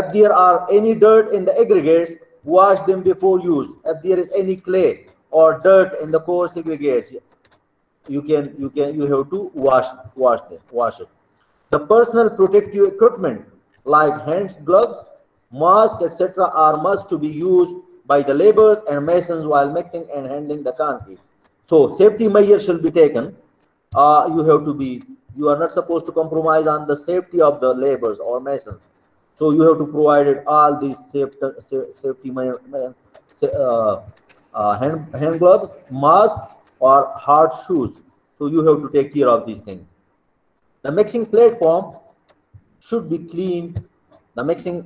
Speaker 1: If there are any dirt in the aggregates, wash them before use. If there is any clay or dirt in the coarse aggregates, you can you can you have to wash wash them wash it. The personal protective equipment like hands, gloves, mask, etc., are must to be used by the laborers and masons while mixing and handling the concrete. So safety measures shall be taken. Uh, you have to be you are not supposed to compromise on the safety of the laborers or masons. So you have to provide all these safety, safety uh, uh, hand, hand gloves, mask, or hard shoes. So you have to take care of these things. The mixing platform should be clean. The mixing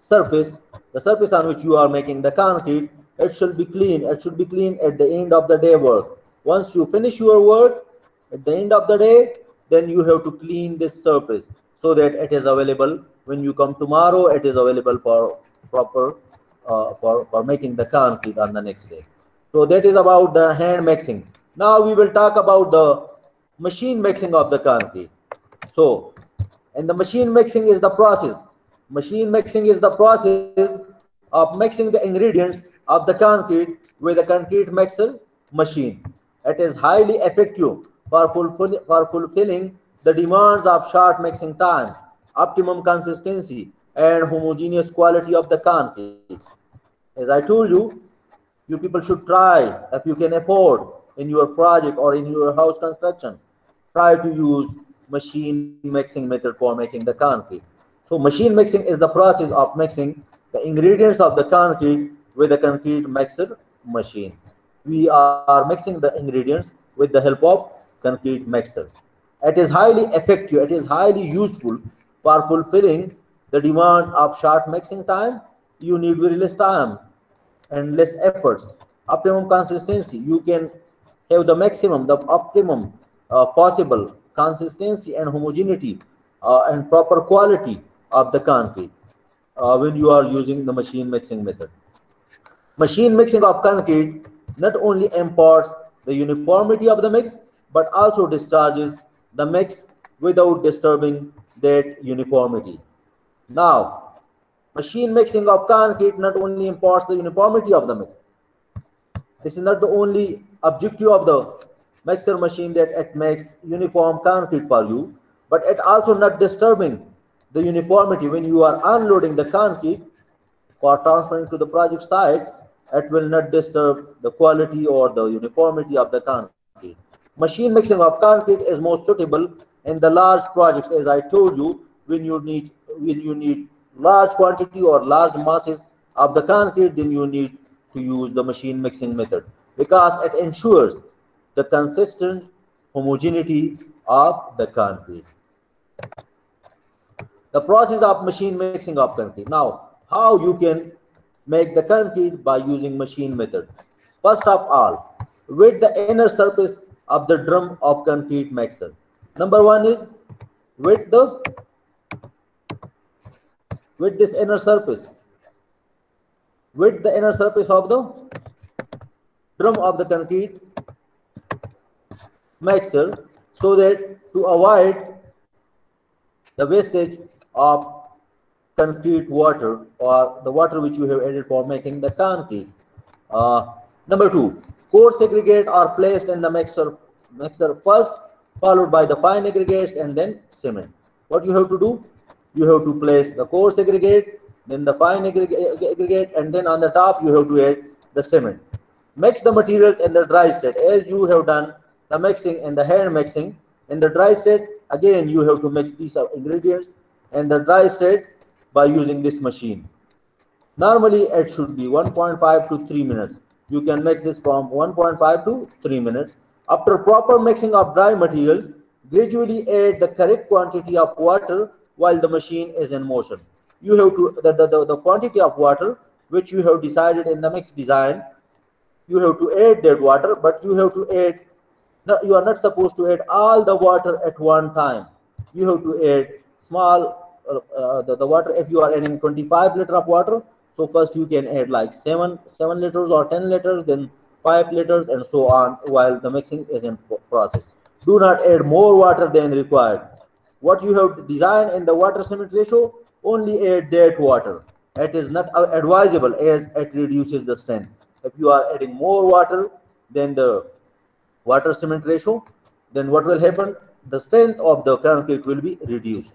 Speaker 1: surface, the surface on which you are making the concrete, it should be clean. It should be clean at the end of the day work. Once you finish your work, at the end of the day, then you have to clean this surface so that it is available. When you come tomorrow it is available for proper uh, for, for making the concrete on the next day. So that is about the hand mixing. Now we will talk about the machine mixing of the concrete. So and the machine mixing is the process. Machine mixing is the process of mixing the ingredients of the concrete with a concrete mixer machine. It is highly effective for, fulfill, for fulfilling the demands of short mixing time, optimum consistency, and homogeneous quality of the concrete. As I told you, you people should try, if you can afford, in your project or in your house construction, try to use machine mixing method for making the concrete. So machine mixing is the process of mixing the ingredients of the concrete with a concrete mixer machine. We are mixing the ingredients with the help of concrete mixer. It is highly effective, it is highly useful for fulfilling the demands of short mixing time. You need very less time and less efforts. Optimum consistency, you can have the maximum, the optimum uh, possible consistency and homogeneity uh, and proper quality of the concrete uh, when you are using the machine mixing method. Machine mixing of concrete not only imparts the uniformity of the mix, but also discharges the mix without disturbing that uniformity. Now, machine mixing of concrete not only imparts the uniformity of the mix. This is not the only objective of the mixer machine that it makes uniform concrete for you, but it also not disturbing the uniformity when you are unloading the concrete for transferring to the project site, it will not disturb the quality or the uniformity of the concrete. Machine mixing of concrete is most suitable in the large projects, as I told you, when you need when you need large quantity or large masses of the concrete, then you need to use the machine mixing method because it ensures the consistent homogeneity of the concrete. The process of machine mixing of concrete. Now, how you can make the concrete by using machine method. First of all, with the inner surface of the drum of concrete mixer. Number one is with the with this inner surface with the inner surface of the drum of the concrete mixer so that to avoid the wastage of concrete water or the water which you have added for making the concrete. Uh, number two, coarse aggregate are placed in the mixer mixer first, followed by the fine aggregates and then cement. What you have to do? You have to place the coarse aggregate, then the fine aggregate, aggregate and then on the top you have to add the cement. Mix the materials in the dry state as you have done the mixing and the hand mixing. In the dry state, again you have to mix these ingredients in the dry state by using this machine. Normally it should be 1.5 to 3 minutes. You can mix this from 1.5 to 3 minutes. After proper mixing of dry materials, gradually add the correct quantity of water while the machine is in motion. You have to, the, the, the, quantity of water which you have decided in the mix design, you have to add that water, but you have to add, you are not supposed to add all the water at one time. You have to add small, uh, uh, the, the water, if you are adding 25 liter of water, so first you can add like seven, seven liters or 10 liters, then five liters and so on while the mixing is in process. Do not add more water than required. What you have designed in the water cement ratio, only add that water. It is not advisable as it reduces the strength. If you are adding more water than the water cement ratio, then what will happen? The strength of the concrete will be reduced.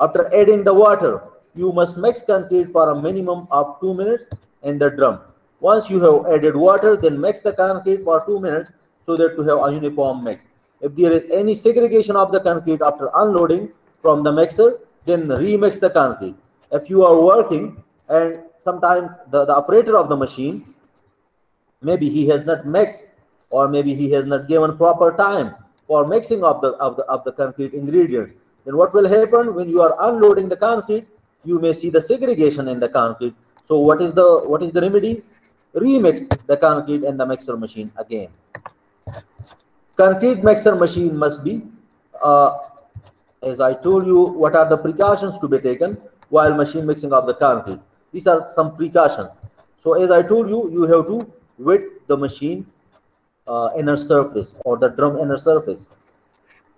Speaker 1: After adding the water, you must mix concrete for a minimum of two minutes in the drum. Once you have added water, then mix the concrete for two minutes so that to have a uniform mix. If there is any segregation of the concrete after unloading from the mixer, then remix the concrete. If you are working and sometimes the, the operator of the machine, maybe he has not mixed or maybe he has not given proper time for mixing of the, of the, of the concrete ingredients, then what will happen when you are unloading the concrete, you may see the segregation in the concrete. So what is the, what is the remedy? Remix the concrete in the mixer machine again. Concrete mixer machine must be uh, as I told you what are the precautions to be taken while machine mixing of the concrete? These are some precautions. So as I told you you have to wet the machine uh, inner surface or the drum inner surface.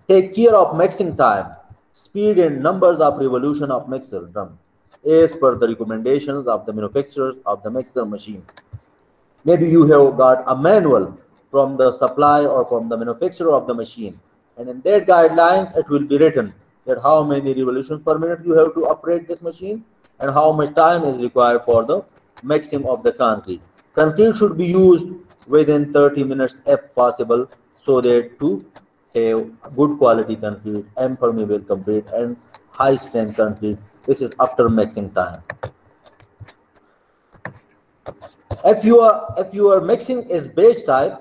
Speaker 1: Take care of mixing time speed and numbers of revolution of mixer drum as per the recommendations of the manufacturers of the mixer machine maybe you have got a manual from the supplier or from the manufacturer of the machine. And in that guidelines, it will be written that how many revolutions per minute you have to operate this machine and how much time is required for the mixing of the concrete. Concrete should be used within 30 minutes if possible so that to have good quality concrete, impermeable concrete and high strength concrete. This is after mixing time. If you are if you are mixing is batch type,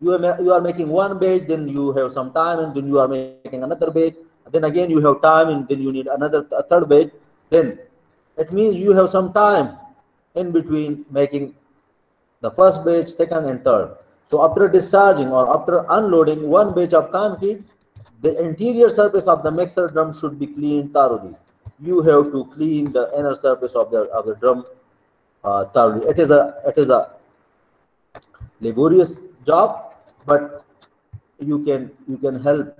Speaker 1: you are you are making one batch then you have some time and then you are making another batch then again you have time and then you need another a third batch then it means you have some time in between making the first batch second and third so after discharging or after unloading one batch of concrete the interior surface of the mixer drum should be cleaned thoroughly. You have to clean the inner surface of the of the drum uh, thoroughly. It is a it is a laborious job but you can you can help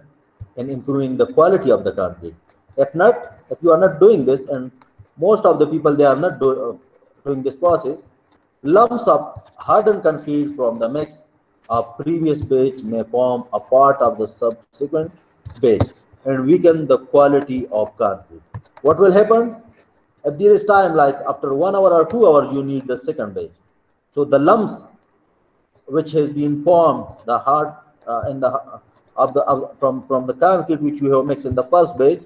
Speaker 1: in improving the quality of the concrete. If not if you are not doing this and most of the people they are not do, uh, doing this process lumps of hardened concrete from the mix of previous batch may form a part of the subsequent batch and weaken the quality of concrete what will happen? If there is time like after one hour or two hours you need the second batch so the lumps which has been formed the hard uh, in the of the of, from from the concrete which you have mixed in the first batch,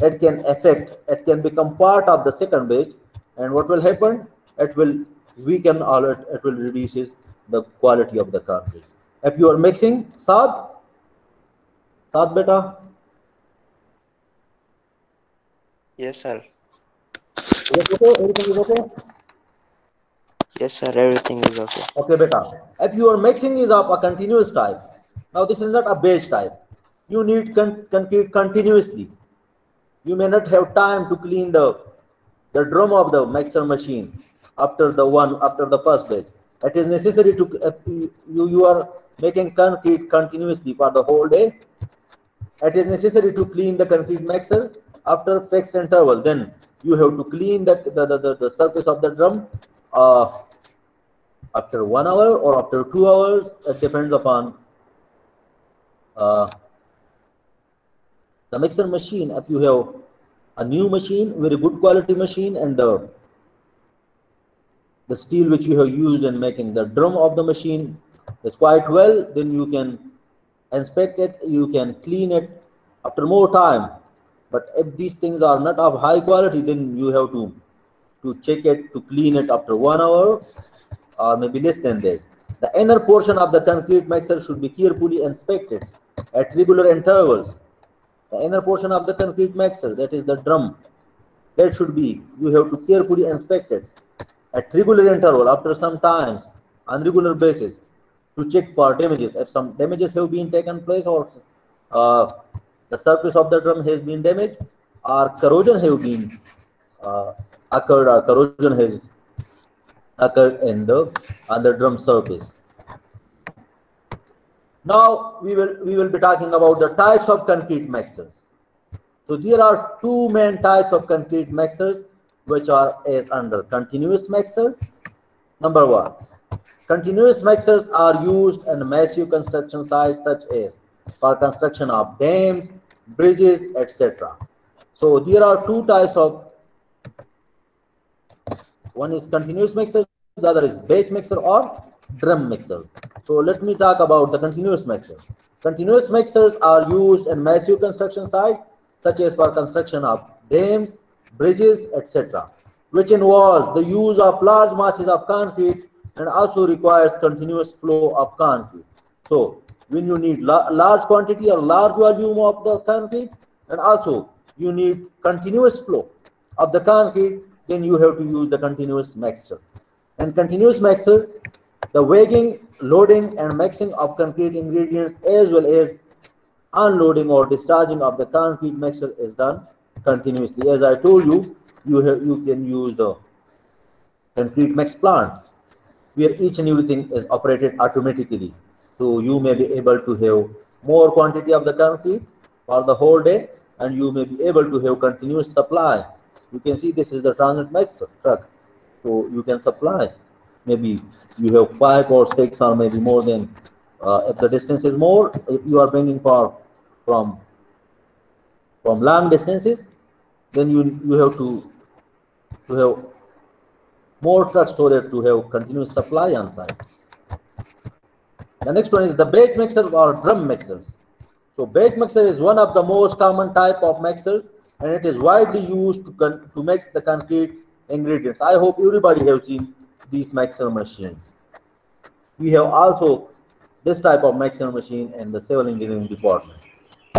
Speaker 1: it can affect, it can become part of the second batch, and what will happen? It will weaken or it, it will reduces the quality of the concrete. If you are mixing Saad, Saad beta,
Speaker 2: Yes, sir.
Speaker 1: is okay? Everything is okay?
Speaker 2: Yes, sir. Everything is okay.
Speaker 1: Okay, beta. If your mixing is of a continuous type, now this is not a batch type. You need con concrete continuously. You may not have time to clean the the drum of the mixer machine after the one after the first batch. It is necessary to if you you are making concrete continuously for the whole day. It is necessary to clean the concrete mixer after fixed interval. Then you have to clean the the, the, the, the surface of the drum uh, after one hour or after two hours. It depends upon uh, the mixer machine. If you have a new machine, very good quality machine, and the the steel which you have used in making the drum of the machine is quite well, then you can inspect it, you can clean it after more time. But if these things are not of high quality, then you have to to check it, to clean it after one hour or maybe less than that. The inner portion of the concrete mixer should be carefully inspected at regular intervals. The inner portion of the concrete mixer, that is the drum, that should be, you have to carefully inspect it at regular interval after some times on regular basis to check for damages. If some damages have been taken place or uh, the surface of the drum has been damaged or corrosion have been uh, occurred or corrosion has occurred in the on the drum surface. Now we will we will be talking about the types of concrete mixers. So there are two main types of concrete mixers which are is under continuous mixer. Number one, continuous mixers are used in massive construction sites such as for construction of dams, bridges, etc. So there are two types of one is continuous mixer, the other is batch mixer or drum mixer. So let me talk about the continuous mixer. Continuous mixers are used in massive construction sites such as for construction of dams, bridges, etc., which involves the use of large masses of concrete and also requires continuous flow of concrete. So when you need la large quantity or large volume of the concrete and also you need continuous flow of the concrete, then you have to use the continuous mixer. And continuous mixer, the weighing, loading and mixing of concrete ingredients as well as unloading or discharging of the concrete mixture is done continuously. As I told you, you have you can use the concrete mix plant where each and everything is operated automatically. So you may be able to have more quantity of the concrete for the whole day and you may be able to have continuous supply. You can see this is the transit mixer truck. So you can supply. Maybe you have five or six or maybe more than uh, if the distance is more, if you are bringing for from from long distances, then you you have to to have more trucks so that to have continuous supply on site. The next one is the batch mixer or drum mixers. So batch mixer is one of the most common type of mixers and it is widely used to, to mix the concrete ingredients. I hope everybody have seen these mixer machines. We have also this type of mixer machine in the civil engineering department.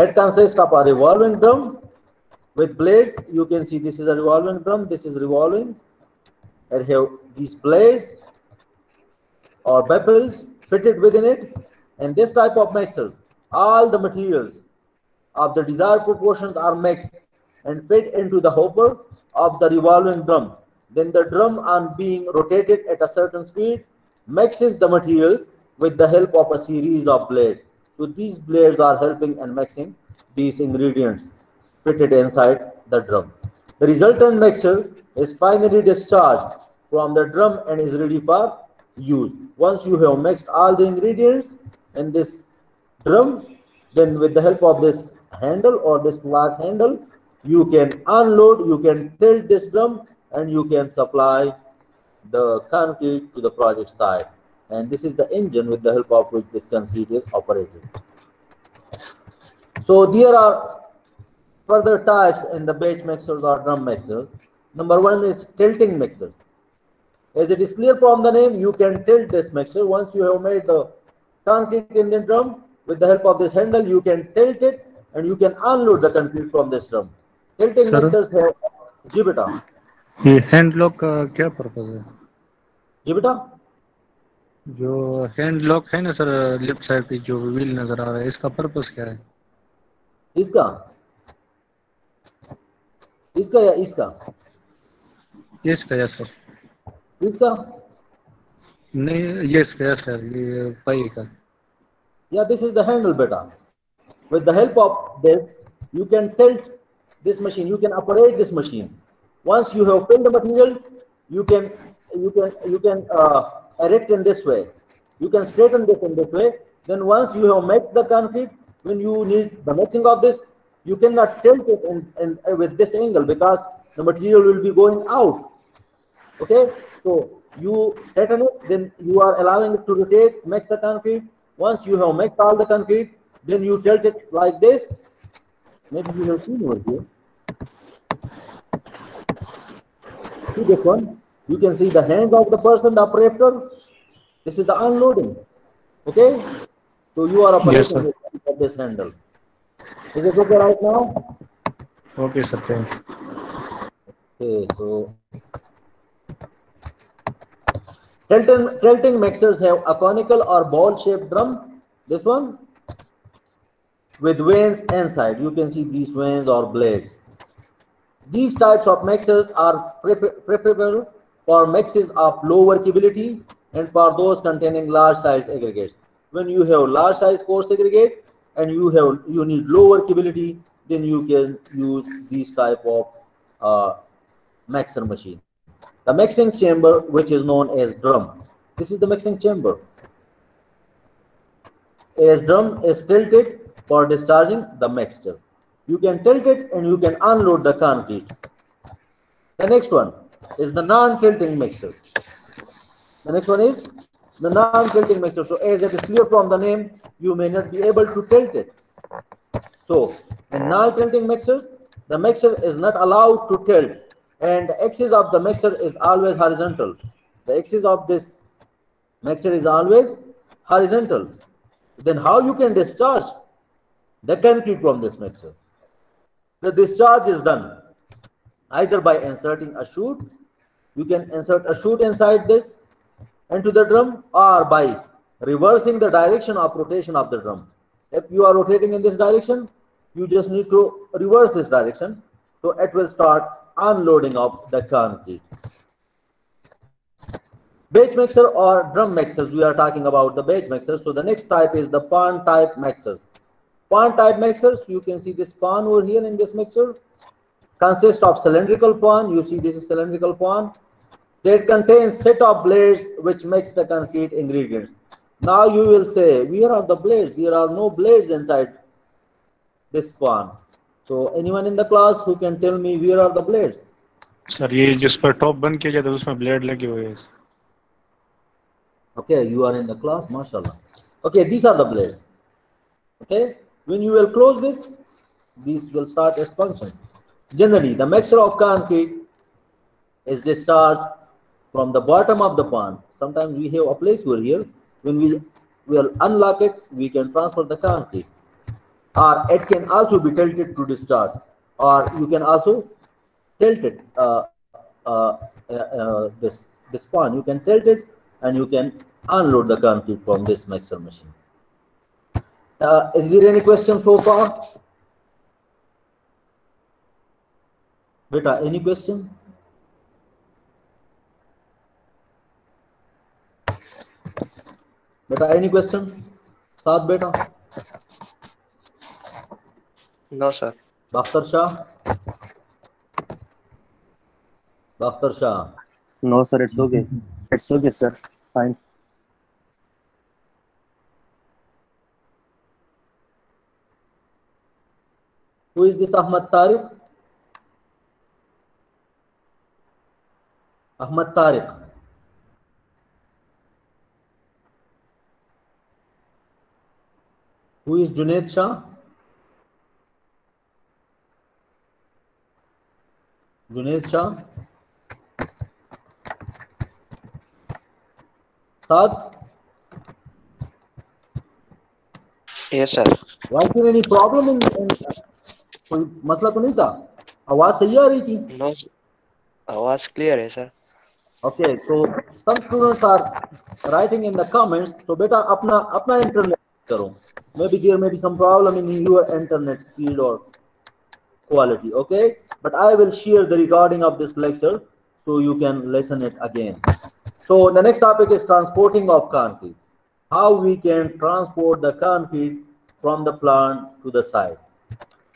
Speaker 1: It consists of a revolving drum with blades. You can see this is a revolving drum. This is revolving. It have these blades or bevels fitted within it. And this type of mixer, all the materials of the desired proportions are mixed and fit into the hopper of the revolving drum. Then the drum on being rotated at a certain speed mixes the materials with the help of a series of blades. So these blades are helping and mixing these ingredients fitted inside the drum. The resultant mixture is finally discharged from the drum and is ready for use. Once you have mixed all the ingredients in this drum, then with the help of this handle or this lock handle, you can unload, you can tilt this drum and you can supply the concrete to the project site and this is the engine with the help of which this concrete is operated. So there are further types in the batch mixers or drum mixers. Number one is tilting mixers. As it is clear from the name, you can tilt this mixer Once you have made the concrete in the drum, with the help of this handle, you can tilt it and you can unload the concrete from this drum. Tilting
Speaker 4: Sir?
Speaker 1: mixers have... जी बेटा
Speaker 4: ये hand lock का क्या है
Speaker 1: जी बेटा
Speaker 4: जो hand lock है ना sir left side पे जो व्हील नज़र आ रहा है इसका पर्पस क्या है?
Speaker 1: इसका? इसका या इसका?
Speaker 4: इसका या सर
Speaker 1: इसका?
Speaker 4: नहीं यस का यस सर ये पाई का।
Speaker 1: या दिस इज़ द हैंडल बेटा। With the help of this you can tilt this machine you can operate this machine once you have filled the material you can you can you can erect in this way. You can straighten this in this way. Then once you have mixed the concrete, when you need the mixing of this, you cannot tilt it in, in uh, with this angle because the material will be going out. Okay, so you tighten it, then you are allowing it to rotate, mix the concrete. Once you have mixed all the concrete, then you tilt it like this. Maybe you have seen over here. See this one? You can see the hands of the person, the operator. This is the unloading. Okay? So you are operating
Speaker 4: yes, sir.
Speaker 1: this handle. Is it okay right now?
Speaker 4: Okay, sir. Thank you.
Speaker 1: Okay, so Tilting, tilting mixers have a conical or ball-shaped drum. This one with vanes inside. You can see these vanes or blades. These types of mixers are preferable for mixes of low workability and for those containing large size aggregates. When you have large size coarse aggregate and you have you need low workability, then you can use these type of uh, mixer machine. The mixing chamber, which is known as drum. This is the mixing chamber. As drum is tilted for discharging the mixture. You can tilt it and you can unload the concrete. The next one is the non-tilting mixer. The next one is the non-tilting mixer. So as it is clear from the name, you may not be able to tilt it. So in non-tilting mixers, the mixer is not allowed to tilt and the axis of the mixer is always horizontal. The axis of this mixer is always horizontal. Then how you can discharge the concrete from this mixer? The discharge is done either by inserting a chute, you can insert a chute inside this into the drum or by reversing the direction of rotation of the drum. If you are rotating in this direction, you just need to reverse this direction. So it will start unloading of the concrete. Batch mixer or drum mixers, we are talking about the batch mixer. So the next type is the pan type mixers. Pan type mixers, you can see this pan over here in this mixer consists of cylindrical pan. You see this is cylindrical pan. That contains set of blades which makes the concrete ingredients. Now you will say, where are the blades? There are no blades inside this pan. So anyone in the class who can tell me where are the blades?
Speaker 4: Sir ये जिस पर top बंद किया जाता है उसमें blade लगे हुए हैं
Speaker 1: Okay, you are in the class, mashallah. Okay, these are the blades. Okay, when you will close this, these will start its function. Generally, the mixture of concrete is discharged from the bottom of the pan. Sometimes we have a place over here. When we will unlock it, we can transfer the concrete. Or it can also be tilted to discharge. Or you can also tilt it, uh, uh, uh, uh, this, this pan. You can tilt it and you can unload the concrete from this mixer machine. Uh, is there any question so far? Beta, any question? Beta, any question? Saad beta?
Speaker 2: No, sir.
Speaker 1: Bakhtar Shah? Bakhtar Shah.
Speaker 6: No, sir, it's okay. It's okay, sir. Fine.
Speaker 1: Who is this Ahmad Tariq? Ahmad Tariq. Who is Junaid Shah Junaid Shah साथ
Speaker 2: yes sir
Speaker 1: wait in any problem इन कोई मसला तो नहीं था? आवाज़ सही आ रही थी?
Speaker 2: नो आवाज़ क्लियर है sir
Speaker 1: okay so some students are writing in the comments so beta apna apna internet karo. Maybe there may be some problem in your internet speed or quality okay? But i will share the recording of this lecture so you can listen it again. So the next topic is transporting of concrete. How we can transport the concrete from the plant to the site.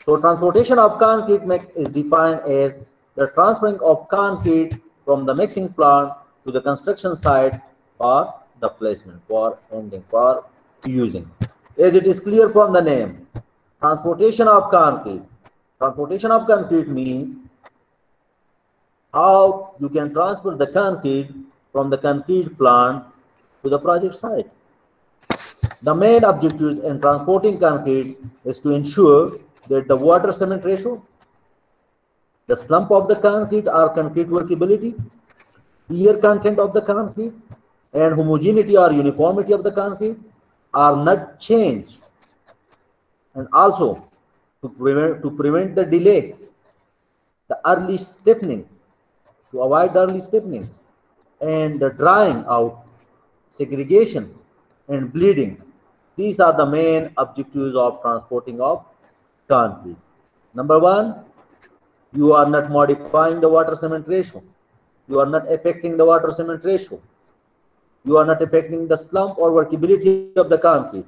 Speaker 1: So transportation of concrete mix is defined as the transferring of concrete from the mixing plant to the construction site for the placement, for ending, for using. As it is clear from the name, transportation of concrete. Transportation of concrete means how you can transfer the concrete from the concrete plant to the project site. The main objectives in transporting concrete is to ensure that the water cement ratio, the slump of the concrete or concrete workability, air content of the concrete, and homogeneity or uniformity of the concrete are not changed. And also to prevent, to prevent the delay, the early stiffening, to avoid the early stiffening, and the drying out, segregation, and bleeding. These are the main objectives of transporting of concrete. Number one, you are not modifying the water cement ratio. You are not affecting the water cement ratio. You are not affecting the slump or workability of the concrete.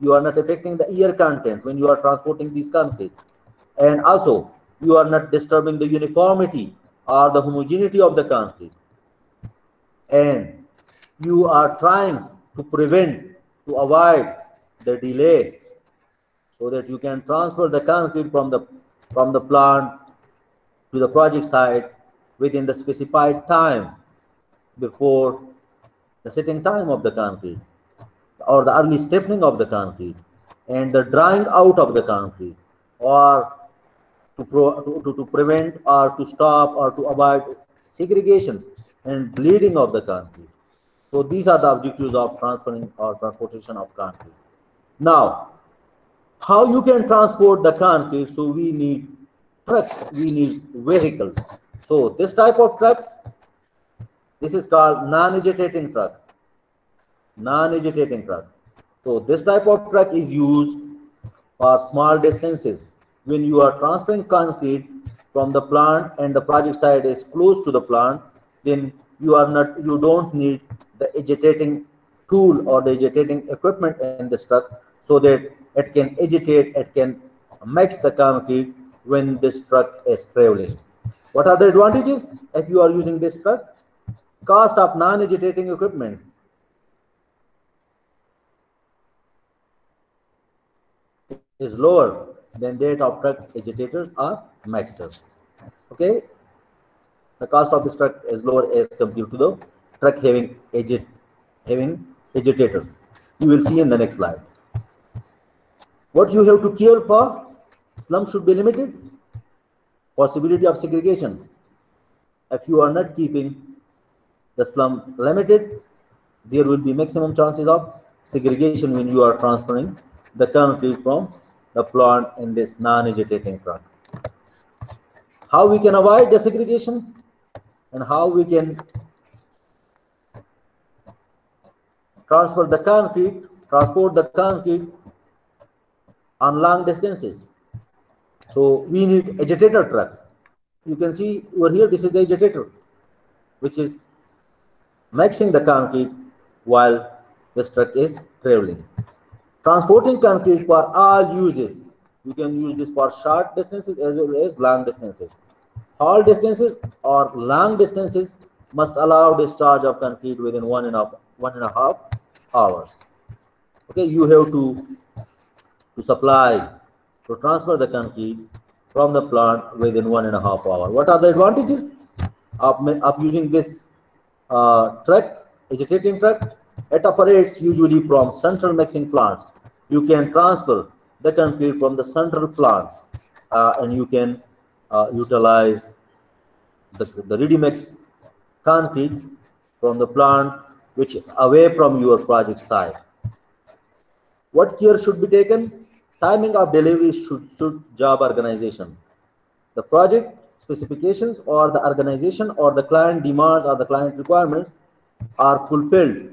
Speaker 1: You are not affecting the air content when you are transporting these concrete. And also, you are not disturbing the uniformity or the homogeneity of the concrete. And you are trying to prevent, to avoid the delay so that you can transfer the concrete from the from the plant to the project site within the specified time before the setting time of the concrete or the early stiffening of the concrete and the drying out of the concrete or to, to, to prevent or to stop or to avoid segregation and bleeding of the concrete. So these are the objectives of transferring or transportation of concrete. Now, how you can transport the concrete? So we need trucks, we need vehicles. So this type of trucks, this is called non-agitating truck. Non-agitating truck. So this type of truck is used for small distances. When you are transferring concrete from the plant and the project site is close to the plant, then you are not, you don't need the agitating tool or the agitating equipment in this truck so that it can agitate, it can mix the concrete when this truck is traveling. What are the advantages if you are using this truck? Cost of non-agitating equipment. is lower than that of truck agitators or mixers. Okay, the cost of this truck is lower as compared to the truck having agit having agitator. You will see in the next slide. What you have to care for? Slump should be limited. Possibility of segregation. If you are not keeping the slump limited, there will be maximum chances of segregation when you are transferring the concrete from the plant in this non-agitating truck. How we can avoid the segregation and how we can transfer the concrete, transport the concrete on long distances. So we need agitator trucks. You can see over here, this is the agitator, which is mixing the concrete while this truck is traveling. Transporting concrete for all uses. You can use this for short distances as well as long distances. All distances or long distances must allow discharge of concrete within one and a, one and a half hours. Okay, you have to to supply to transfer the concrete from the plant within one and a half hour. What are the advantages of, of using this uh, truck, agitating truck? It operates usually from central mixing plants. You can transfer the concrete from the central plant uh, and you can uh, utilize the, the ready mix concrete from the plant which is away from your project site. What care should be taken? Timing of delivery should suit job organization. The project specifications or the organization or the client demands or the client requirements are fulfilled